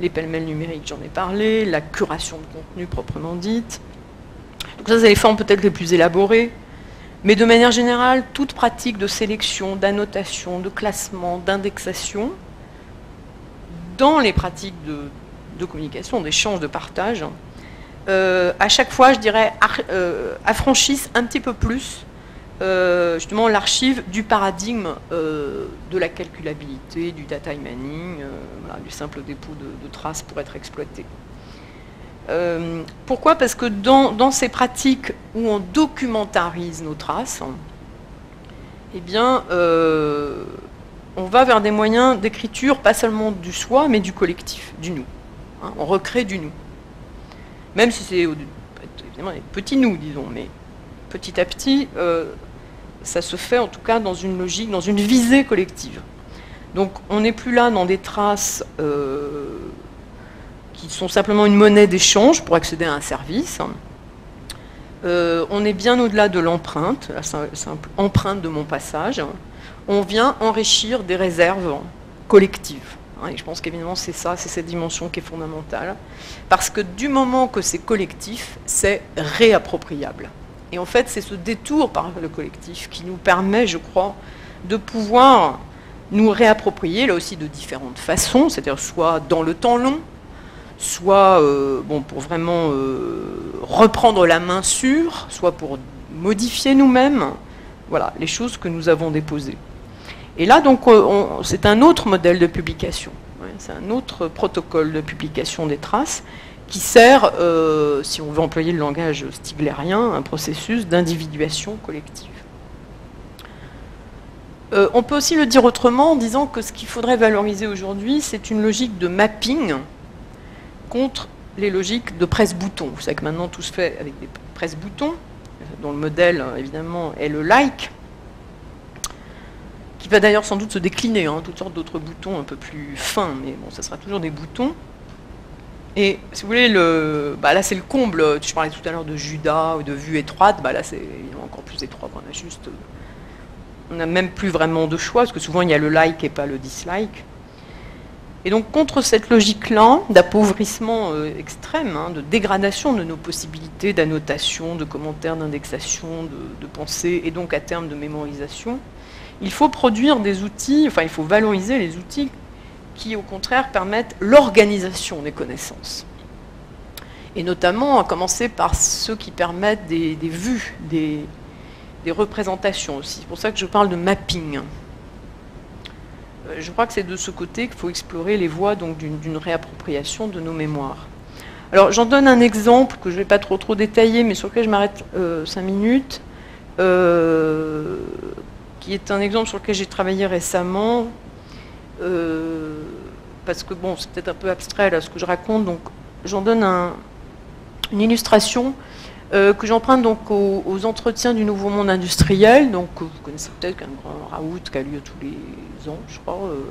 les pêle-mêles numériques, j'en ai parlé, la curation de contenu proprement dite. Ça, c'est les formes peut-être les plus élaborées. Mais de manière générale, toute pratique de sélection, d'annotation, de classement, d'indexation, dans les pratiques de, communication, d'échange, de partage, euh, à chaque fois, je dirais, euh, affranchissent un petit peu plus euh, justement l'archive du paradigme de la calculabilité, du data mining, du simple dépôt de, traces pour être exploité. Pourquoi? Parce que dans, ces pratiques où on documentarise nos traces, eh bien, on va vers des moyens d'écriture, pas seulement du soi, mais du collectif, du nous. Hein. on recrée du nous. Même si c'est évidemment des petits nous, disons, mais petit à petit, euh, ça se fait en tout cas dans une logique, dans une visée collective. Donc on n'est plus là dans des traces euh, qui sont simplement une monnaie d'échange pour accéder à un service. Euh, on est bien au-delà de l'empreinte, la simple empreinte de mon passage on vient enrichir des réserves collectives. Hein, et je pense qu'évidemment c'est ça, c'est cette dimension qui est fondamentale. Parce que du moment que c'est collectif, c'est réappropriable. Et en fait, c'est ce détour par le collectif qui nous permet, je crois, de pouvoir nous réapproprier, là aussi de différentes façons, c'est-à-dire soit dans le temps long, soit euh, bon, pour vraiment euh, reprendre la main sur, soit pour modifier nous-mêmes, voilà, les choses que nous avons déposées. Et là, donc, c'est un autre modèle de publication. C'est un autre protocole de publication des traces qui sert, euh, si on veut employer le langage stiglérien, un processus d'individuation collective. Euh, on peut aussi le dire autrement en disant que ce qu'il faudrait valoriser aujourd'hui, c'est une logique de mapping contre les logiques de presse-bouton. Vous savez que maintenant tout se fait avec des presse-boutons, dont le modèle évidemment est le like, qui va d'ailleurs sans doute se décliner, hein, toutes sortes d'autres boutons un peu plus fins, mais bon, ça sera toujours des boutons. Et si vous voulez, le, bah là c'est le comble. Je parlais tout à l'heure de Judas ou de vue étroite. Bah là c'est encore plus étroit. qu'on a juste, on n'a même plus vraiment de choix parce que souvent il y a le like et pas le dislike. Et donc contre cette logique-là d'appauvrissement euh, extrême, hein, de dégradation de nos possibilités d'annotation, de commentaires, d'indexation, de, de pensée et donc à terme de mémorisation, il faut produire des outils, enfin il faut valoriser les outils qui, au contraire, permettent l'organisation des connaissances. Et notamment, à commencer par ceux qui permettent des, vues, des, représentations aussi. C'est pour ça que je parle de mapping. Euh, je crois que c'est de ce côté qu'il faut explorer les voies d'une réappropriation de nos mémoires. Alors j'en donne un exemple que je ne vais pas trop trop détailler, mais sur lequel je m'arrête euh, cinq minutes, euh, qui est un exemple sur lequel j'ai travaillé récemment, parce que bon, c'est peut-être un peu abstrait là ce que je raconte, donc j'en donne une illustration que j'emprunte donc aux, entretiens du Nouveau Monde industriel, donc vous connaissez peut-être qu'un grand raout qui a lieu tous les ans, je crois, euh,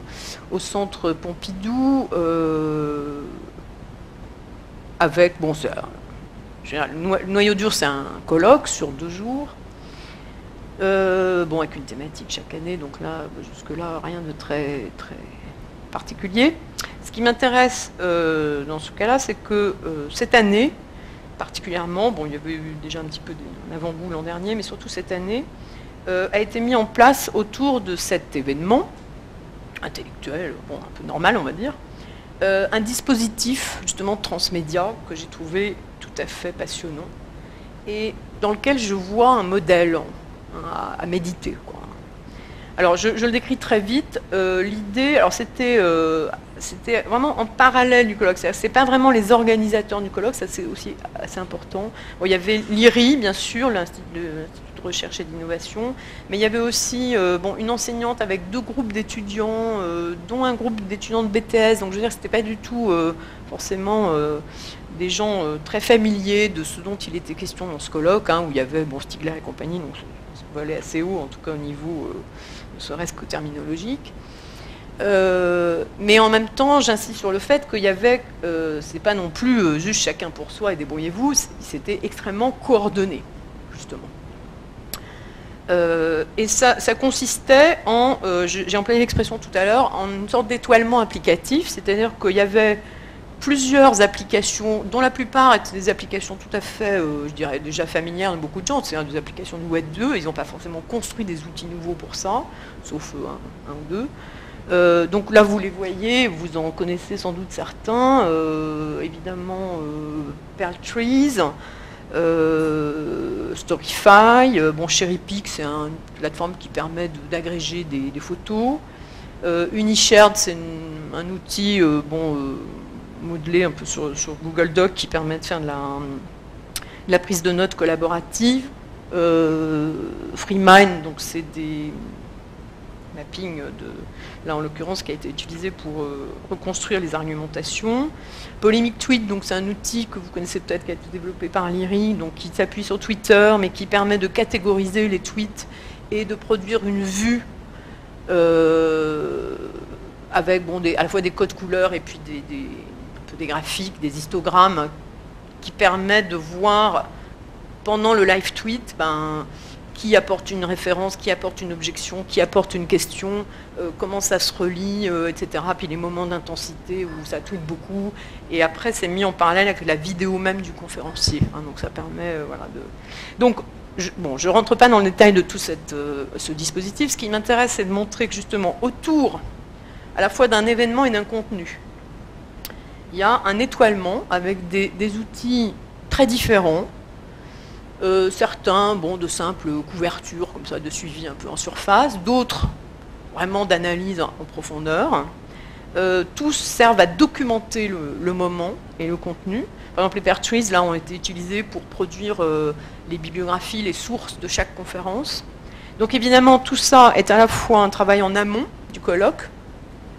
au centre Pompidou, avec, bon, le noyau dur c'est un colloque sur deux jours, euh, bon, avec une thématique chaque année, donc là, jusque-là, rien de très, très particulier. Ce qui m'intéresse euh, dans ce cas-là, c'est que euh, cette année, particulièrement, bon, il y avait eu déjà un petit peu d'avant-goût l'an dernier, mais surtout cette année, a été mis en place autour de cet événement intellectuel, un peu normal, on va dire, un dispositif justement transmédia que j'ai trouvé tout à fait passionnant et dans lequel je vois un modèle à, méditer. Alors je, le décris très vite. Euh, l'idée, alors c'était euh, c'était vraiment en parallèle du colloque. C'est pas vraiment les organisateurs du colloque, ça c'est aussi assez important. il y avait l'IRI, bien sûr, l'Institut de, recherche et d'innovation, mais il y avait aussi euh, bon, une enseignante avec deux groupes d'étudiants, dont un groupe d'étudiants de BTS. Donc je veux dire, c'était pas du tout forcément des gens très familiers de ce dont il était question dans ce colloque, hein, où il y avait bon, Stigler et compagnie, donc volet assez haut, en tout cas au niveau, euh, ne serait-ce que terminologique. Euh, mais en même temps, j'insiste sur le fait qu'il y avait, euh, c'est pas non plus juste chacun pour soi et débrouillez-vous, c'était extrêmement coordonné, justement. Et ça, consistait en, j'ai employé l'expression tout à l'heure, en une sorte d'étoilement applicatif, c'est-à-dire qu'il y avait plusieurs applications, dont la plupart étaient des applications tout à fait, euh, je dirais, déjà familières de beaucoup de gens. C'est des applications de Web 2. Ils n'ont pas forcément construit des outils nouveaux pour ça, sauf euh, un, ou deux. Euh, donc là, vous les voyez, vous en connaissez sans doute certains. évidemment, Trees, Storyfy. bon, SherryPic, c'est une plateforme qui permet d'agréger des, photos. Unishared, c'est un outil, bon modelé un peu sur, Google Doc qui permet de faire de la, prise de notes collaborative. Euh, FreeMind, donc c'est des mappings de, là en l'occurrence, qui a été utilisé pour euh, reconstruire les argumentations. Polemic Tweet, donc c'est un outil que vous connaissez peut-être qui a été développé par Lyri, donc qui s'appuie sur Twitter, mais qui permet de catégoriser les tweets et de produire une vue euh, avec bon, à la fois des codes couleurs et puis des, des graphiques, des histogrammes qui permettent de voir pendant le live tweet ben, qui apporte une référence, qui apporte une objection, qui apporte une question, euh, comment ça se relie, euh, etc. Puis les moments d'intensité où ça tweet beaucoup. Et après, c'est mis en parallèle avec la vidéo même du conférencier. Hein, donc ça permet euh, voilà, de... Donc, je, bon, je ne rentre pas dans le détail de tout ce dispositif. Ce qui m'intéresse, c'est de montrer que justement, autour à la fois d'un événement et d'un contenu, il y a un étoilement avec des, outils très différents Euh, certains, bon, de simples couvertures, comme ça, de suivi un peu en surface, d'autres, vraiment d'analyse en profondeur. Euh, tous servent à documenter le, moment et le contenu. Par exemple, les pair trees, là, ont été utilisés pour produire euh, les bibliographies, les sources de chaque conférence. Donc évidemment, tout ça est à la fois un travail en amont du colloque,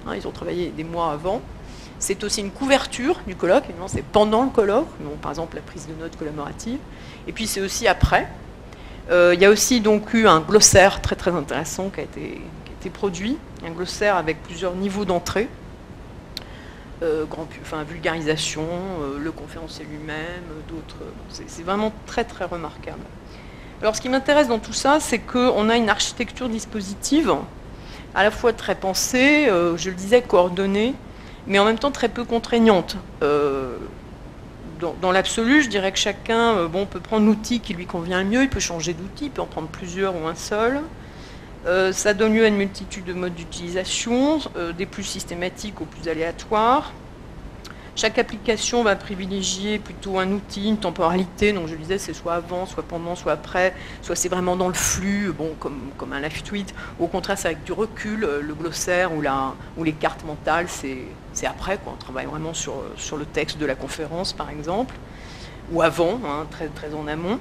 hein, ils ont travaillé des mois avant, c'est aussi une couverture du colloque, évidemment c'est pendant le colloque, par exemple la prise de notes collaborative, et puis c'est aussi après. Euh, il y a aussi donc eu un glossaire très très intéressant qui a été, produit, un glossaire avec plusieurs niveaux d'entrée, euh, enfin, vulgarisation, euh, le conférencier lui-même, d'autres. c'est vraiment très très remarquable. Alors ce qui m'intéresse dans tout ça, c'est qu'on a une architecture dispositive à la fois très pensée, je le disais, coordonnée, mais en même temps très peu contraignante. Euh, dans, l'absolu, je dirais que chacun euh, bon, peut prendre l'outil qui lui convient le mieux, il peut changer d'outil, il peut en prendre plusieurs ou un seul. ça donne lieu à une multitude de modes d'utilisation, des plus systématiques aux plus aléatoires. Chaque application va privilégier plutôt un outil, une temporalité, donc je disais c'est soit avant, soit pendant, soit après, soit c'est vraiment dans le flux, bon, comme, comme un live tweet, au contraire c'est avec du recul, euh, le glossaire ou, la, ou les cartes mentales, c'est après, quoi. on travaille vraiment sur, le texte de la conférence par exemple, ou avant, hein, très, très en amont.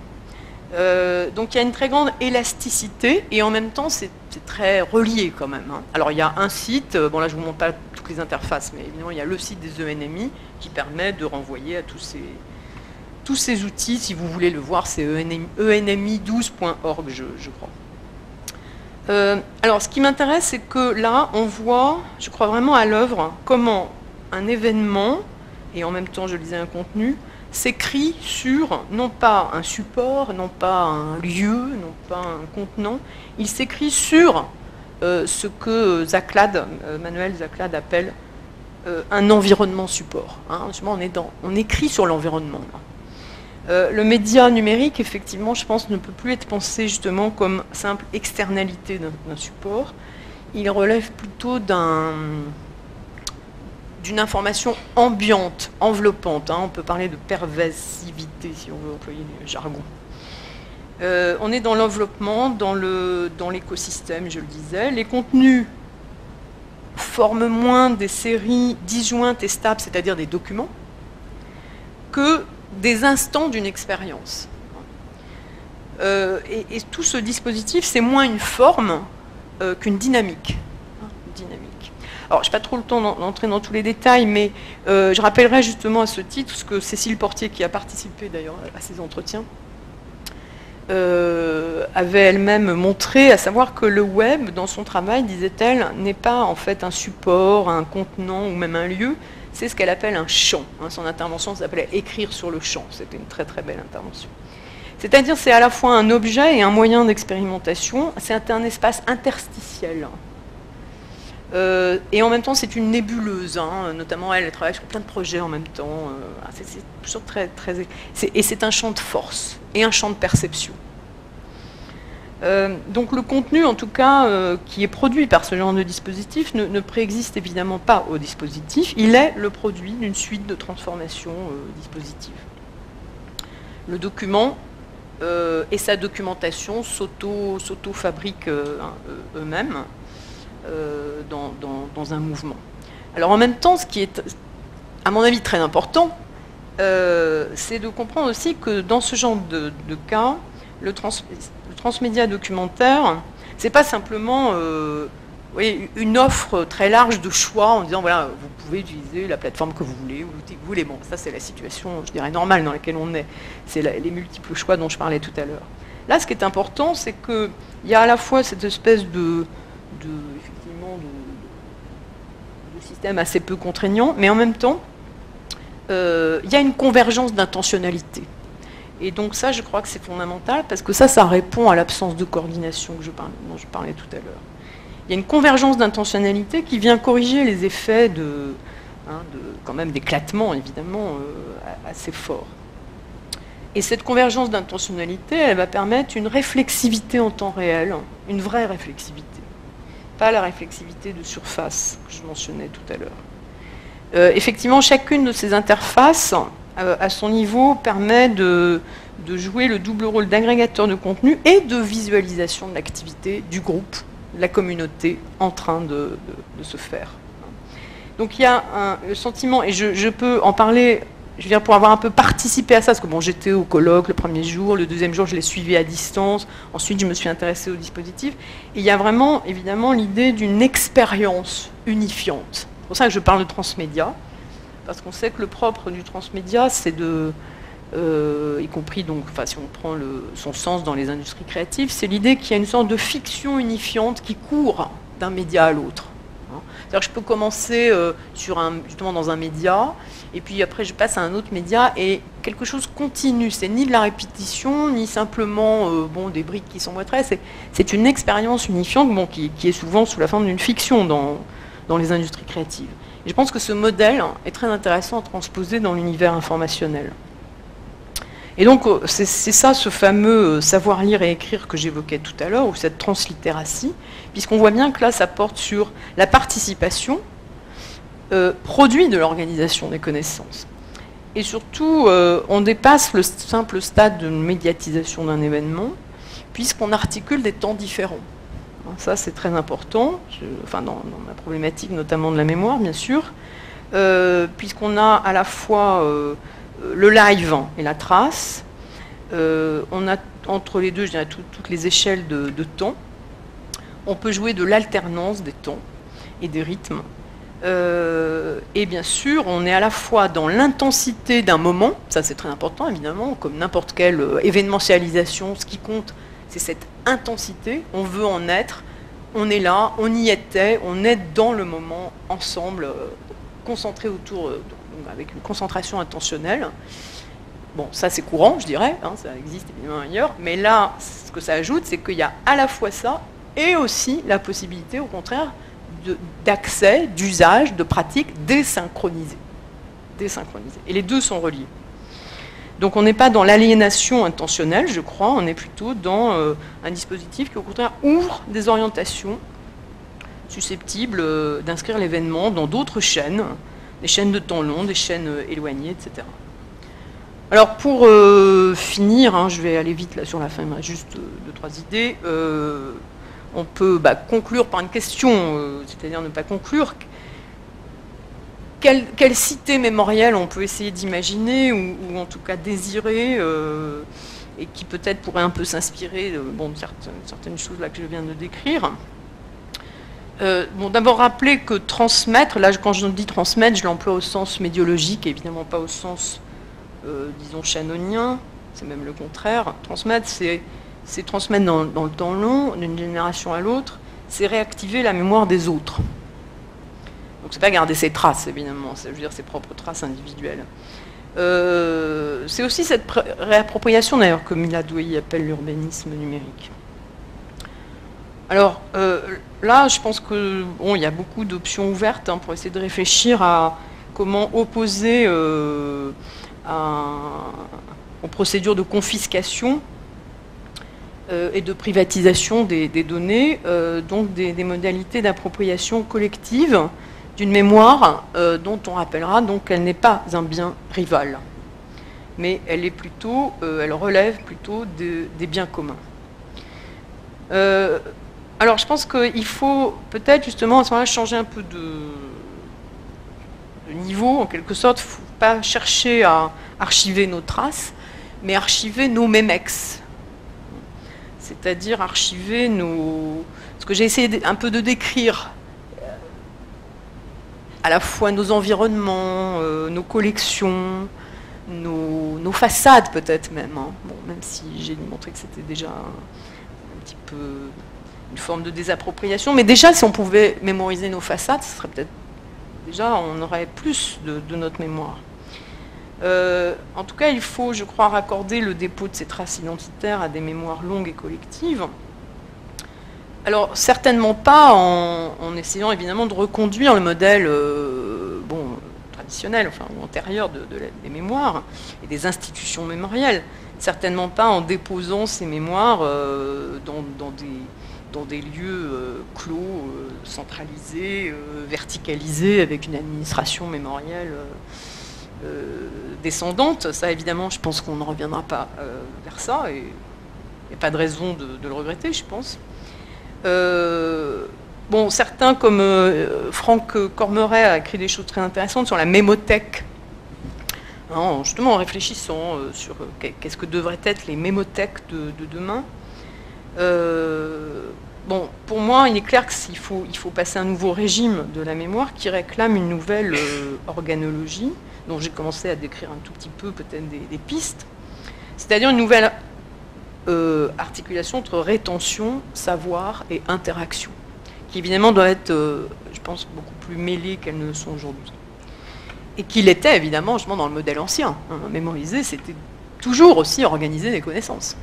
Euh, donc il y a une très grande élasticité et en même temps c'est très relié quand même. Hein. Alors il y a un site, euh, bon là je vous montre pas toutes les interfaces, mais évidemment il y a le site des ENMI qui permet de renvoyer à tous ces, tous ces outils, si vous voulez le voir, c'est enmi12.org je, crois. Euh, alors ce qui m'intéresse c'est que là on voit, je crois vraiment à l'œuvre, comment un événement, et en même temps je disais un contenu, s'écrit sur non pas un support, non pas un lieu, non pas un contenant, il s'écrit sur euh, ce que Zaclad, euh, Manuel Zaclad appelle un environnement support. Hein. On écrit sur l'environnement. Le média numérique, effectivement, je pense, ne peut plus être pensé justement comme simple externalité d'un support. Il relève plutôt d'un d'une information ambiante, enveloppante. Hein. on peut parler de pervasivité si on veut employer le jargon. Euh, on est dans l'enveloppement, dans l'écosystème, je le disais. Les contenus forment moins des séries disjointes et stables, c'est-à-dire des documents, que des instants d'une expérience. Euh, et, tout ce dispositif, c'est moins une forme euh, qu'une dynamique. Alors, je n'ai pas trop le temps d'entrer dans tous les détails, mais euh, je rappellerai justement à ce titre ce que Cécile Portier, qui a participé d'ailleurs à ces entretiens, avait elle-même montré, à savoir que le web, dans son travail, disait-elle, n'est pas en fait un support, un contenant ou même un lieu, c'est ce qu'elle appelle un champ. Hein. son intervention s'appelait Écrire sur le champ. C'était une très très belle intervention. C'est-à-dire c'est à la fois un objet et un moyen d'expérimentation, c'est un espace interstitiel euh, et en même temps, c'est une nébuleuse. Hein. Notamment, elle, travaille sur plein de projets en même temps. Euh, ah, c'est toujours très, très. Et c'est un champ de force et un champ de perception. Euh, donc le contenu, en tout cas, qui est produit par ce genre de dispositif, ne, préexiste évidemment pas au dispositif. Il est le produit d'une suite de transformations dispositives. Le document et sa documentation s'auto-fabriquent eux-mêmes. Euh, dans, un mouvement. Alors en même temps, ce qui est, à mon avis, très important, euh, c'est de comprendre aussi que dans ce genre de, cas, le, transmédia documentaire, c'est pas simplement euh, une offre très large de choix en disant voilà, vous pouvez utiliser la plateforme que vous voulez ou l'outil que vous voulez. Bon, ça c'est la situation, je dirais, normale dans laquelle on est. C'est les multiples choix dont je parlais tout à l'heure. Là, ce qui est important, c'est qu'il y a à la fois cette espèce de, de assez peu contraignant, mais en même temps, euh, il y a une convergence d'intentionnalité. Et donc ça, je crois que c'est fondamental, parce que ça, ça répond à l'absence de coordination que je parlais, dont je parlais tout à l'heure. Il y a une convergence d'intentionnalité qui vient corriger les effets de, hein, quand même d'éclatement, évidemment, euh, assez fort. Et cette convergence d'intentionnalité, elle va permettre une réflexivité en temps réel, une vraie réflexivité pas la réflexivité de surface que je mentionnais tout à l'heure. Euh, effectivement, chacune de ces interfaces, à son niveau, permet de, de jouer le double rôle d'agrégateur de contenu et de visualisation de l'activité du groupe, de la communauté en train de, se faire. Donc il y a un, le sentiment, et je, peux en parler, je veux dire, pour avoir un peu participé à ça, parce que bon, j'étais au colloque le premier jour, le deuxième jour je l'ai suivi à distance, ensuite je me suis intéressée au dispositif, et il y a vraiment évidemment l'idée d'une expérience unifiante. C'est pour ça que je parle de transmédia, parce qu'on sait que le propre du transmédia, c'est de, euh, y compris donc, enfin, si on prend son sens dans les industries créatives, c'est l'idée qu'il y a une sorte de fiction unifiante qui court d'un média à l'autre. Hein. C'est-à-dire je peux commencer euh, justement dans un média, et puis après je passe à un autre média, et quelque chose continue. C'est ni de la répétition, ni simplement euh, bon, des briques qui s'emboîteraient. C'est une expérience unifiante bon, qui, est souvent sous la forme d'une fiction dans les industries créatives. Je pense que ce modèle est très intéressant à transposer dans l'univers informationnel. Et donc, euh, c'est ça, ce fameux euh, savoir lire et écrire que j'évoquais tout à l'heure, ou cette translittératie, puisqu'on voit bien que là, ça porte sur la participation, euh, produit de l'organisation des connaissances. Et surtout, on dépasse le simple stade de médiatisation d'un événement, puisqu'on articule des temps différents. Ça, c'est très important, enfin, dans, ma problématique notamment de la mémoire, bien sûr, puisqu'on a à la fois le live et la trace. Euh, on a entre les deux, je dirais, toutes les échelles de, temps. On peut jouer de l'alternance des temps et des rythmes. Euh, et bien sûr, on est à la fois dans l'intensité d'un moment, ça c'est très important évidemment, comme n'importe quelle euh, événementialisation, ce qui compte, c'est cette intensité, on veut en être, on est là, on y était, on est dans le moment, ensemble, concentré autour avec une concentration intentionnelle. Bon, ça c'est courant, je dirais, hein, ça existe évidemment ailleurs, mais là, ce que ça ajoute, c'est qu'il y a à la fois ça et aussi la possibilité, au contraire, d'accès, d'usage, de pratique désynchronisée. désynchronisée. Et les deux sont reliés. Donc on n'est pas dans l'aliénation intentionnelle, je crois, on est plutôt dans euh, un dispositif qui, au contraire, ouvre des orientations susceptibles euh, d'inscrire l'événement dans d'autres chaînes, des chaînes de temps long, des chaînes euh, éloignées, etc. Alors pour finir, hein, je vais aller vite sur la fin, il juste deux, trois idées. on peut bah, conclure par une question, c'est-à-dire ne pas conclure. Quelle, cité mémorielle on peut essayer d'imaginer ou, en tout cas désirer et qui peut-être pourrait un peu s'inspirer de certaines, choses là que je viens de décrire euh, bon, D'abord rappeler que transmettre, là quand je dis transmettre, je l'emploie au sens médiologique, évidemment pas au sens, euh, disons, chanonien, c'est même le contraire. Transmettre, c'est transmettre dans, le temps long, d'une génération à l'autre, c'est réactiver la mémoire des autres. Donc c'est pas garder ses traces, évidemment, c'est dire ses propres traces individuelles. Euh, c'est aussi cette réappropriation, d'ailleurs, que Miladoué appelle l'urbanisme numérique. Alors euh, là, je pense que bon, il y a beaucoup d'options ouvertes hein, pour essayer de réfléchir à comment opposer euh, aux procédures de confiscation et de privatisation des, données, donc des, modalités d'appropriation collective d'une mémoire dont on rappellera donc qu'elle n'est pas un bien rival, mais elle est plutôt, elle relève plutôt des biens communs. Alors je pense qu'il faut peut-être justement à ce moment-là changer un peu de, niveau, en quelque sorte. Faut pas chercher à archiver nos traces, mais archiver nos memex. C'est-à-dire archiver nos... Ce que j'ai essayé un peu de décrire, euh, à la fois nos environnements, euh, nos collections, nos, façades peut-être même. Hein. Bon, même si j'ai montré que c'était déjà un petit peu une forme de désappropriation. Mais déjà, si on pouvait mémoriser nos façades, ce serait peut-être déjà, on aurait plus de, notre mémoire. Euh, en tout cas, il faut, je crois, raccorder le dépôt de ces traces identitaires à des mémoires longues et collectives. Alors, certainement pas en, essayant évidemment de reconduire le modèle euh, bon, traditionnel, enfin, ou antérieur de, des mémoires et des institutions mémorielles. Certainement pas en déposant ces mémoires euh, dans, des, dans des lieux euh, clos, centralisés, verticalisés, avec une administration mémorielle descendante. Ça, évidemment, je pense qu'on ne reviendra pas vers ça, et il n'y a pas de raison de, le regretter, je pense. Bon, certains, comme Franck Cormeret, a écrit des choses très intéressantes sur la mémothèque, hein, justement en réfléchissant sur qu'est-ce que devraient être les mémothèques de, de demain. Bon, pour moi, il est clair qu'il faut, il faut passer un nouveau régime de la mémoire qui réclame une nouvelle euh, organologie, dont j'ai commencé à décrire un tout petit peu peut-être des, pistes, c'est-à-dire une nouvelle euh, articulation entre rétention, savoir et interaction, qui évidemment doit être, euh, je pense, beaucoup plus mêlée qu'elles ne sont aujourd'hui. Et qu'il était évidemment justement dans le modèle ancien. Hein, mémoriser, c'était toujours aussi organiser des connaissances.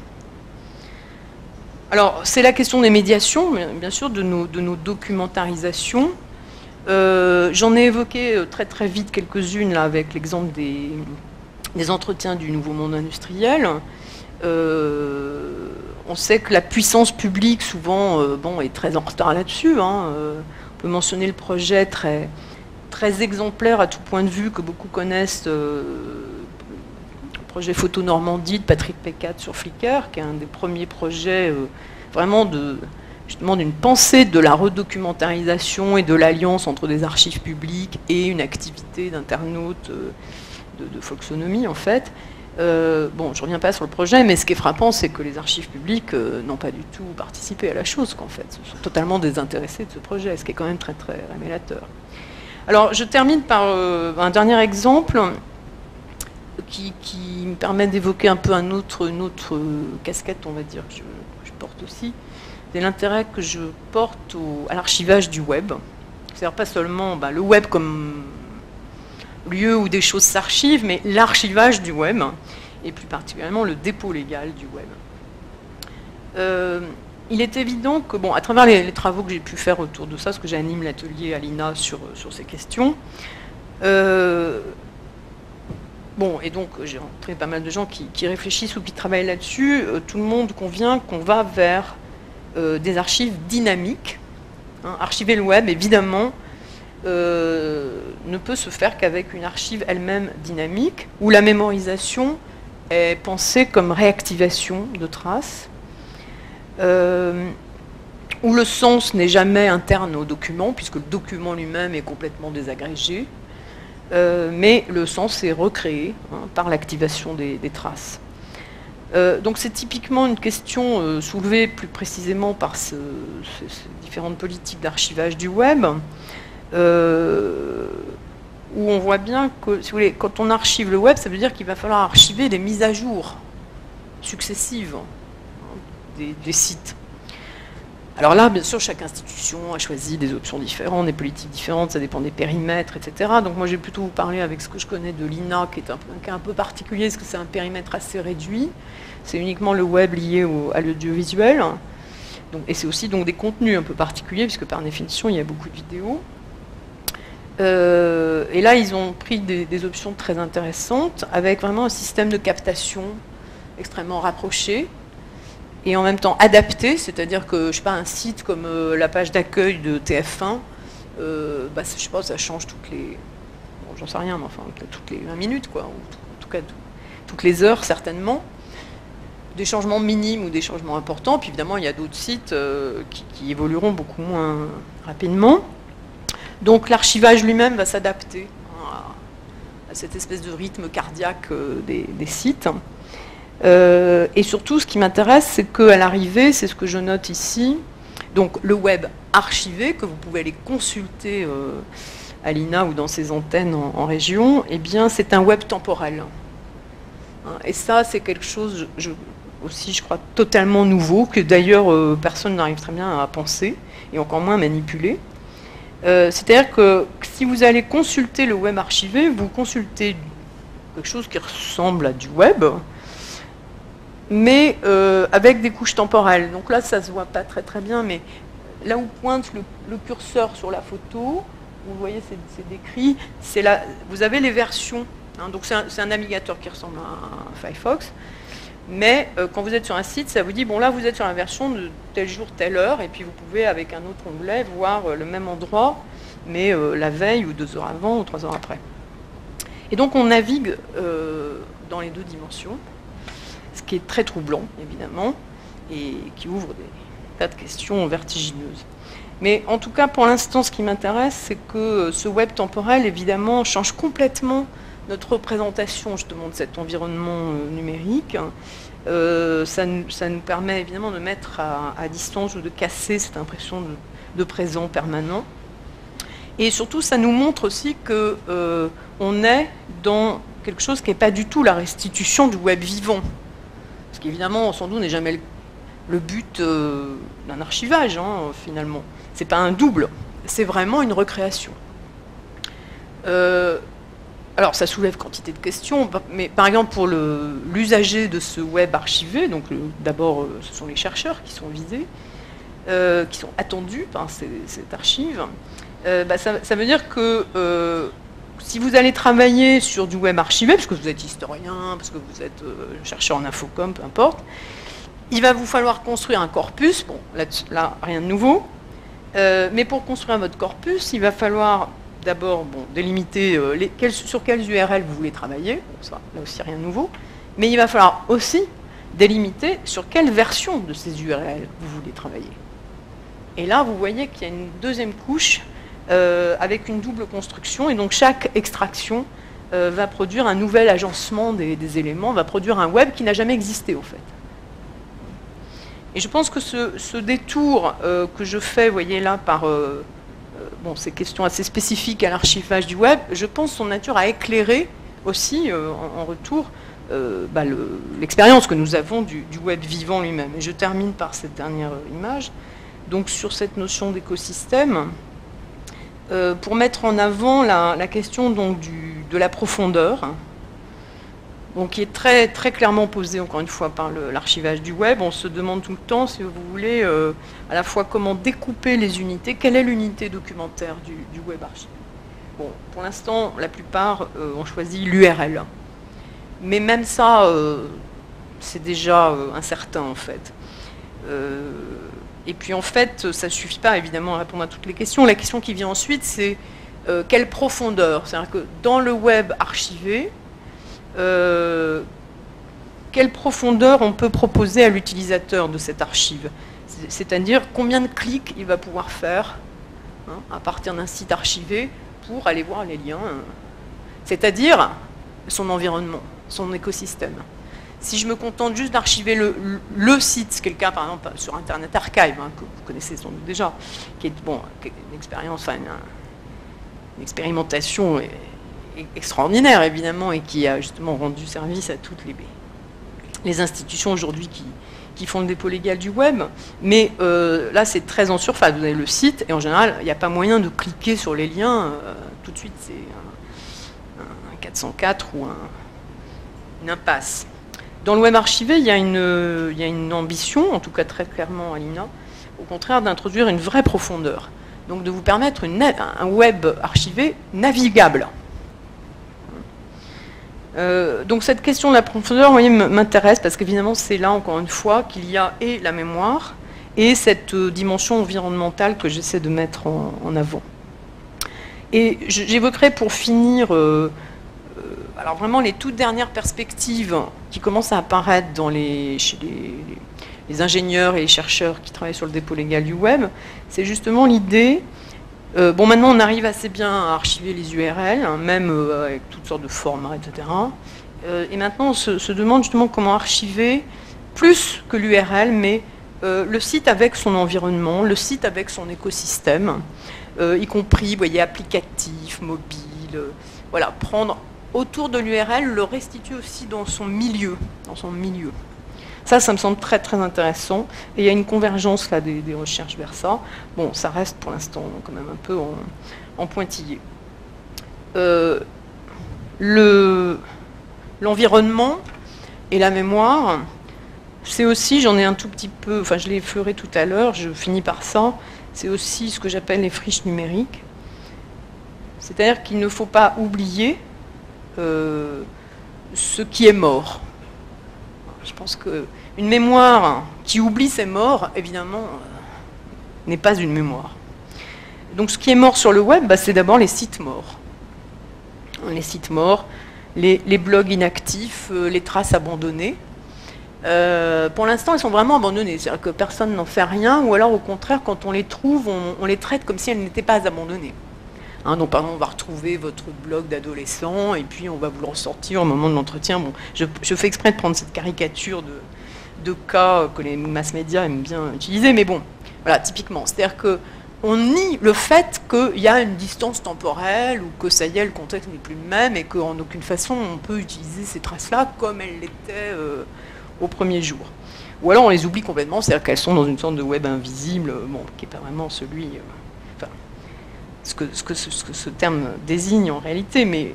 Alors, c'est la question des médiations, bien sûr, de nos, documentarisations. Euh, j'en ai évoqué très très vite quelques-unes avec l'exemple des, entretiens du nouveau monde industriel. Euh, on sait que la puissance publique souvent bon, est très en retard là-dessus. Hein. on peut mentionner le projet très, exemplaire à tout point de vue que beaucoup connaissent projet Photo Normandie de Patrick Pécat sur Flickr, qui est un des premiers projets euh, vraiment de justement d'une pensée de la redocumentarisation et de l'alliance entre des archives publiques et une activité d'internaute euh, de, folksonomie en fait. Euh, bon, je ne reviens pas sur le projet, mais ce qui est frappant, c'est que les archives publiques n'ont pas du tout participé à la chose, qu'en fait, Ils sont totalement désintéressés de ce projet, ce qui est quand même très très révélateur. Alors, je termine par un dernier exemple qui, me permet d'évoquer un peu une autre casquette, on va dire, que je, porte aussi. C'est l'intérêt que je porte à l'archivage du web. C'est-à-dire pas seulement bah, le web comme lieu où des choses s'archivent, mais l'archivage du web, et plus particulièrement le dépôt légal du web. Euh, il est évident que, bon, à travers les, travaux que j'ai pu faire autour de ça, parce que j'anime l'atelier à l'INA sur, sur ces questions, euh, Bon, et donc j'ai rencontré pas mal de gens qui, réfléchissent ou qui travaillent là-dessus. Euh, tout le monde convient qu'on va vers euh, des archives dynamiques. Hein. archiver le web, évidemment, euh, ne peut se faire qu'avec une archive elle-même dynamique, où la mémorisation est pensée comme réactivation de traces, où le sens n'est jamais interne au document, puisque le document lui-même est complètement désagrégé. Euh, mais le sens est recréé hein, par l'activation des, traces. Euh, donc c'est typiquement une question euh, soulevée plus précisément par ces différentes politiques d'archivage du web, où on voit bien que, si vous voulez, quand on archive le web, ça veut dire qu'il va falloir archiver des mises à jour successives hein, des sites. Alors là, bien sûr, chaque institution a choisi des options différentes, des politiques différentes, ça dépend des périmètres, etc. Donc moi, j'ai plutôt vous parler avec ce que je connais de l'INA, qui est un, cas un peu particulier, parce que c'est un périmètre assez réduit. C'est uniquement le web lié à l'audiovisuel. et c'est aussi donc des contenus un peu particuliers, puisque par définition, il y a beaucoup de vidéos. Euh, et là, ils ont pris des, options très intéressantes, avec vraiment un système de captation extrêmement rapproché, et en même temps adapté, c'est-à-dire que je sais pas, un site comme euh, la page d'accueil de TF1, euh, bah, je sais pas, ça change toutes les. Bon, j'en sais rien, mais enfin, toutes les 20 minutes, quoi, ou en tout cas toutes les heures certainement. Des changements minimes ou des changements importants, puis évidemment il y a d'autres sites euh, qui, évolueront beaucoup moins rapidement. Donc l'archivage lui-même va s'adapter à, cette espèce de rythme cardiaque des sites. Euh, et surtout, ce qui m'intéresse, c'est qu'à l'arrivée, c'est ce que je note ici, donc le web archivé, que vous pouvez aller consulter euh, à l'INA ou dans ses antennes en, région, eh bien, c'est un web temporel. Hein, et ça, c'est quelque chose, aussi, je crois, totalement nouveau, que d'ailleurs euh, personne n'arrive très bien à penser, et encore moins à manipuler. C'est-à-dire que si vous allez consulter le web archivé, vous consultez quelque chose qui ressemble à du web, mais euh, avec des couches temporelles. Donc là, ça ne se voit pas très très bien, mais là où pointe le, curseur sur la photo, vous voyez, c'est décrit, vous avez les versions. Hein. donc c'est un, navigateur qui ressemble à un Firefox. Mais euh, quand vous êtes sur un site, ça vous dit, bon là vous êtes sur la version de tel jour, telle heure, et puis vous pouvez avec un autre onglet voir euh, le même endroit, mais la veille ou deux heures avant ou trois heures après. Et donc on navigue euh, dans les deux dimensions, ce qui est très troublant, évidemment, et qui ouvre des tas de questions vertigineuses. Mais en tout cas, pour l'instant, ce qui m'intéresse, c'est que ce web temporel, évidemment, change complètement notre représentation justement de cet environnement euh, numérique. Euh, ça, nous permet évidemment de mettre à, distance ou de casser cette impression de, présent permanent. Et surtout, ça nous montre aussi qu'on euh, est dans quelque chose qui n'est pas du tout la restitution du web vivant. Parce qu'évidemment, sans doute, n'est jamais le, but d'un archivage, hein, finalement. Ce n'est pas un double, c'est vraiment une recréation. Alors, ça soulève quantité de questions, mais par exemple, pour l'usager de ce web archivé, donc d'abord, euh, ce sont les chercheurs qui sont visés, euh, qui sont attendus par cette archive, euh, bah, ça, veut dire que si vous allez travailler sur du web archivé, parce que vous êtes historien, parce que vous êtes chercheur en infocom, peu importe, il va vous falloir construire un corpus, bon, là rien de nouveau, mais pour construire votre corpus, il va falloir d'abord bon, délimiter euh, sur quelles URL vous voulez travailler, ça, là aussi rien de nouveau, mais il va falloir aussi délimiter sur quelle version de ces URL vous voulez travailler. Et là, vous voyez qu'il y a une deuxième couche euh, avec une double construction, et donc chaque extraction euh, va produire un nouvel agencement des, éléments, va produire un web qui n'a jamais existé, au fait. Et je pense que ce, détour que je fais, vous voyez là, par ces questions assez spécifiques à l'archivage du web, je pense son nature à éclairer aussi, euh, en, retour, euh, bah, l'expérience que nous avons du, web vivant lui-même. Et je termine par cette dernière image. Donc sur cette notion d'écosystème, euh, pour mettre en avant la, question donc, de la profondeur, donc qui est très, très clairement posé, encore une fois, par l'archivage du web. On se demande tout le temps, si vous voulez, à la fois comment découper les unités, quelle est l'unité documentaire du, web archive? Bon, pour l'instant, la plupart euh, ont choisi l'URL. Mais même ça, euh, c'est déjà incertain, en fait. et puis, en fait, ça ne suffit pas, évidemment, à répondre à toutes les questions. La question qui vient ensuite, c'est quelle profondeur? C'est-à-dire que dans le web archivé, euh, quelle profondeur on peut proposer à l'utilisateur de cette archive? C'est-à-dire combien de clics il va pouvoir faire hein, à partir d'un site archivé pour aller voir les liens, c'est-à-dire son environnement, son écosystème. Si je me contente juste d'archiver le, site, cas par exemple sur Internet Archive, hein, que vous connaissez sans doute déjà, qui est bon, une expérience, une, expérimentation extraordinaire, évidemment, et qui a justement rendu service à toutes les, les institutions aujourd'hui qui, font le dépôt légal du web. Mais euh, là, c'est très en surface. Vous avez le site, et en général, il n'y a pas moyen de cliquer sur les liens. Euh, tout de suite, c'est un, 404 ou une impasse. Dans le web archivé, il y, a une, ambition, en tout cas très clairement à l'INA, au contraire d'introduire une vraie profondeur. Donc de vous permettre un web archivé navigable. Euh, donc cette question de la profondeur m'intéresse parce qu'évidemment c'est là encore une fois qu'il y a et la mémoire et cette euh, dimension environnementale que j'essaie de mettre en, avant. Et j'évoquerai pour finir euh, alors vraiment les toutes dernières perspectives qui commencent à apparaître dans les, chez les ingénieurs et les chercheurs qui travaillent sur le dépôt légal du web, c'est justement l'idée euh, bon, maintenant, on arrive assez bien à archiver les URL, hein, même euh, avec toutes sortes de formats, etc. Euh, et maintenant, on se, demande justement comment archiver plus que l'URL, mais le site avec son environnement, le site avec son écosystème, y compris, vous voyez, applicatif, mobile. voilà, prendre autour de l'URL, le restituer aussi dans son milieu, dans son milieu. Ça, ça me semble très très intéressant. Et il y a une convergence là des, recherches vers ça. Bon, ça reste pour l'instant quand même un peu en, pointillé. Euh, l'environnement et la mémoire, c'est aussi, j'en ai un tout petit peu, enfin je l'ai effleuré tout à l'heure, je finis par ça, c'est aussi ce que j'appelle les friches numériques. C'est-à-dire qu'il ne faut pas oublier euh, ce qui est mort. Je pense qu'une mémoire qui oublie ses morts, évidemment, euh, n'est pas une mémoire. Donc ce qui est mort sur le web, bah, c'est d'abord les sites morts. les sites morts, les, blogs inactifs, les traces abandonnées. pour l'instant, elles sont vraiment abandonnées, c'est-à-dire que personne n'en fait rien, ou alors au contraire, quand on les trouve, on les traite comme si elles n'étaient pas abandonnées. Donc, par exemple, on va retrouver votre blog d'adolescent et puis on va vous le ressortir au moment de l'entretien. Bon, je, fais exprès de prendre cette caricature de, cas que les mass médias aiment bien utiliser, mais bon, voilà, typiquement. C'est-à-dire que on nie le fait qu'il y a une distance temporelle ou que ça y est, le contexte n'est plus le même et qu'en aucune façon on peut utiliser ces traces-là comme elles l'étaient euh, au premier jour. Ou alors on les oublie complètement, c'est-à-dire qu'elles sont dans une sorte de web invisible, bon, qui n'est pas vraiment celui. Euh, ce que, ce, terme désigne en réalité, mais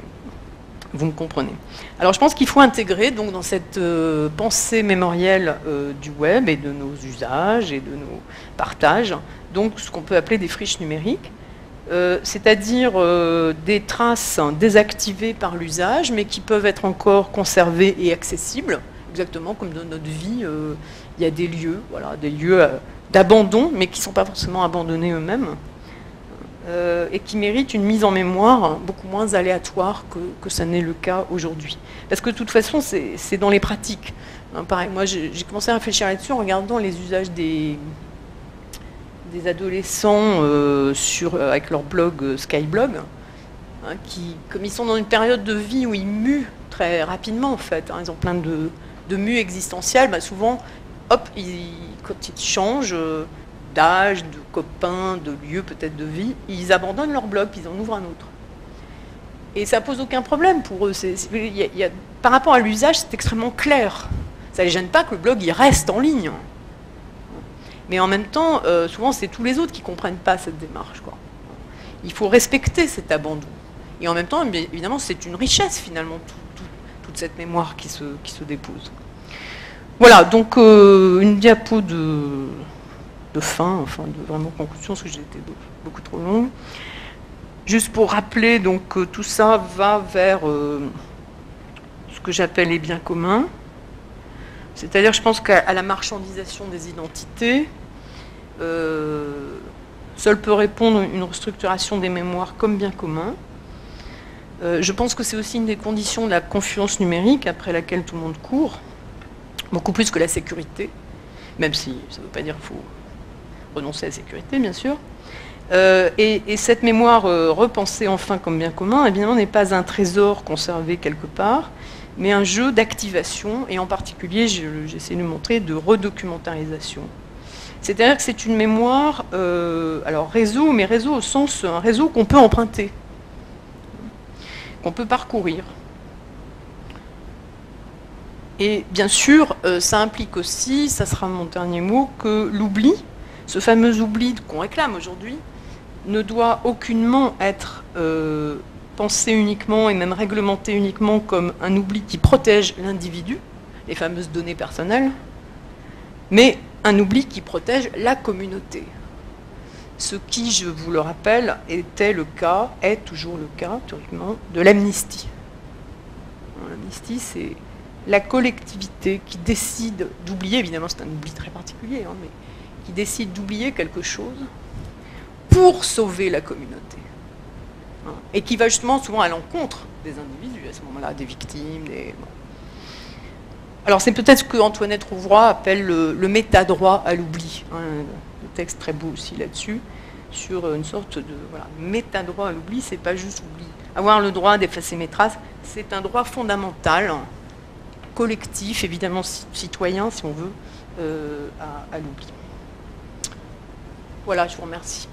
vous me comprenez. Alors je pense qu'il faut intégrer donc dans cette euh, pensée mémorielle euh, du web et de nos usages et de nos partages, donc ce qu'on peut appeler des friches numériques, euh, c'est-à-dire des traces désactivées par l'usage, mais qui peuvent être encore conservées et accessibles, exactement comme dans notre vie, il y a des lieux, voilà, des lieux d'abandon, mais qui ne sont pas forcément abandonnés eux-mêmes. Euh, et qui mérite une mise en mémoire beaucoup moins aléatoire que, que ça n'est le cas aujourd'hui. Parce que de toute façon, c'est dans les pratiques. Hein, pareil, moi, j'ai commencé à réfléchir là-dessus en regardant les usages des, des adolescents euh, sur, euh, avec leur blog Skyblog, hein, qui, comme ils sont dans une période de vie où ils muent très rapidement, en fait, hein, ils ont plein de, de mues existentielles, bah, souvent, hop, ils, quand ils changent d'âge, de copains, de lieux peut-être de vie, ils abandonnent leur blog, ils en ouvrent un autre. Et ça pose aucun problème pour eux. par rapport à l'usage, c'est extrêmement clair. Ça ne les gêne pas que le blog il reste en ligne. Mais en même temps, euh, souvent, c'est tous les autres qui ne comprennent pas cette démarche. Il faut respecter cet abandon. Et en même temps, évidemment, c'est une richesse finalement, toute cette mémoire qui se, qui se dépose. Voilà, donc euh, une diapo de, de fin, enfin de vraiment conclusion, parce que j'ai été beaucoup trop long. Juste pour rappeler donc que tout ça va vers euh, ce que j'appelle les biens communs. C'est-à-dire, je pense qu'à la marchandisation des identités, euh, seul peut répondre une restructuration des mémoires comme bien commun. Euh, je pense que c'est aussi une des conditions de la confiance numérique après laquelle tout le monde court, beaucoup plus que la sécurité, même si ça ne veut pas dire qu'il faut renoncer à la sécurité, bien sûr. Euh, et, cette mémoire euh, repensée enfin comme bien commun, évidemment, n'est pas un trésor conservé quelque part, mais un jeu d'activation, et en particulier, j'essaie de montrer, de redocumentarisation. C'est-à-dire que c'est une mémoire, euh, alors réseau, mais réseau au sens, un réseau qu'on peut emprunter, qu'on peut parcourir. Et bien sûr, ça implique aussi, ça sera mon dernier mot, que l'oubli, ce fameux oubli qu'on réclame aujourd'hui ne doit aucunement être euh, pensé uniquement et même réglementé uniquement comme un oubli qui protège l'individu, les fameuses données personnelles, mais un oubli qui protège la communauté. Ce qui, je vous le rappelle, était le cas, est toujours le cas, théoriquement, de l'amnistie. L'amnistie, c'est la collectivité qui décide d'oublier, évidemment c'est un oubli très particulier, hein, mais qui décide d'oublier quelque chose pour sauver la communauté. Hein, et qui va justement souvent à l'encontre des individus, à ce moment-là, des victimes. Alors c'est peut-être ce que Antoinette Rouvroy appelle le, métadroit à l'oubli. Hein, un texte très beau aussi là-dessus, sur une sorte de voilà, métadroit à l'oubli, c'est pas juste oubli. Avoir le droit d'effacer mes traces, c'est un droit fondamental, collectif, évidemment citoyen si on veut, euh, à l'oubli. Voilà, je vous remercie.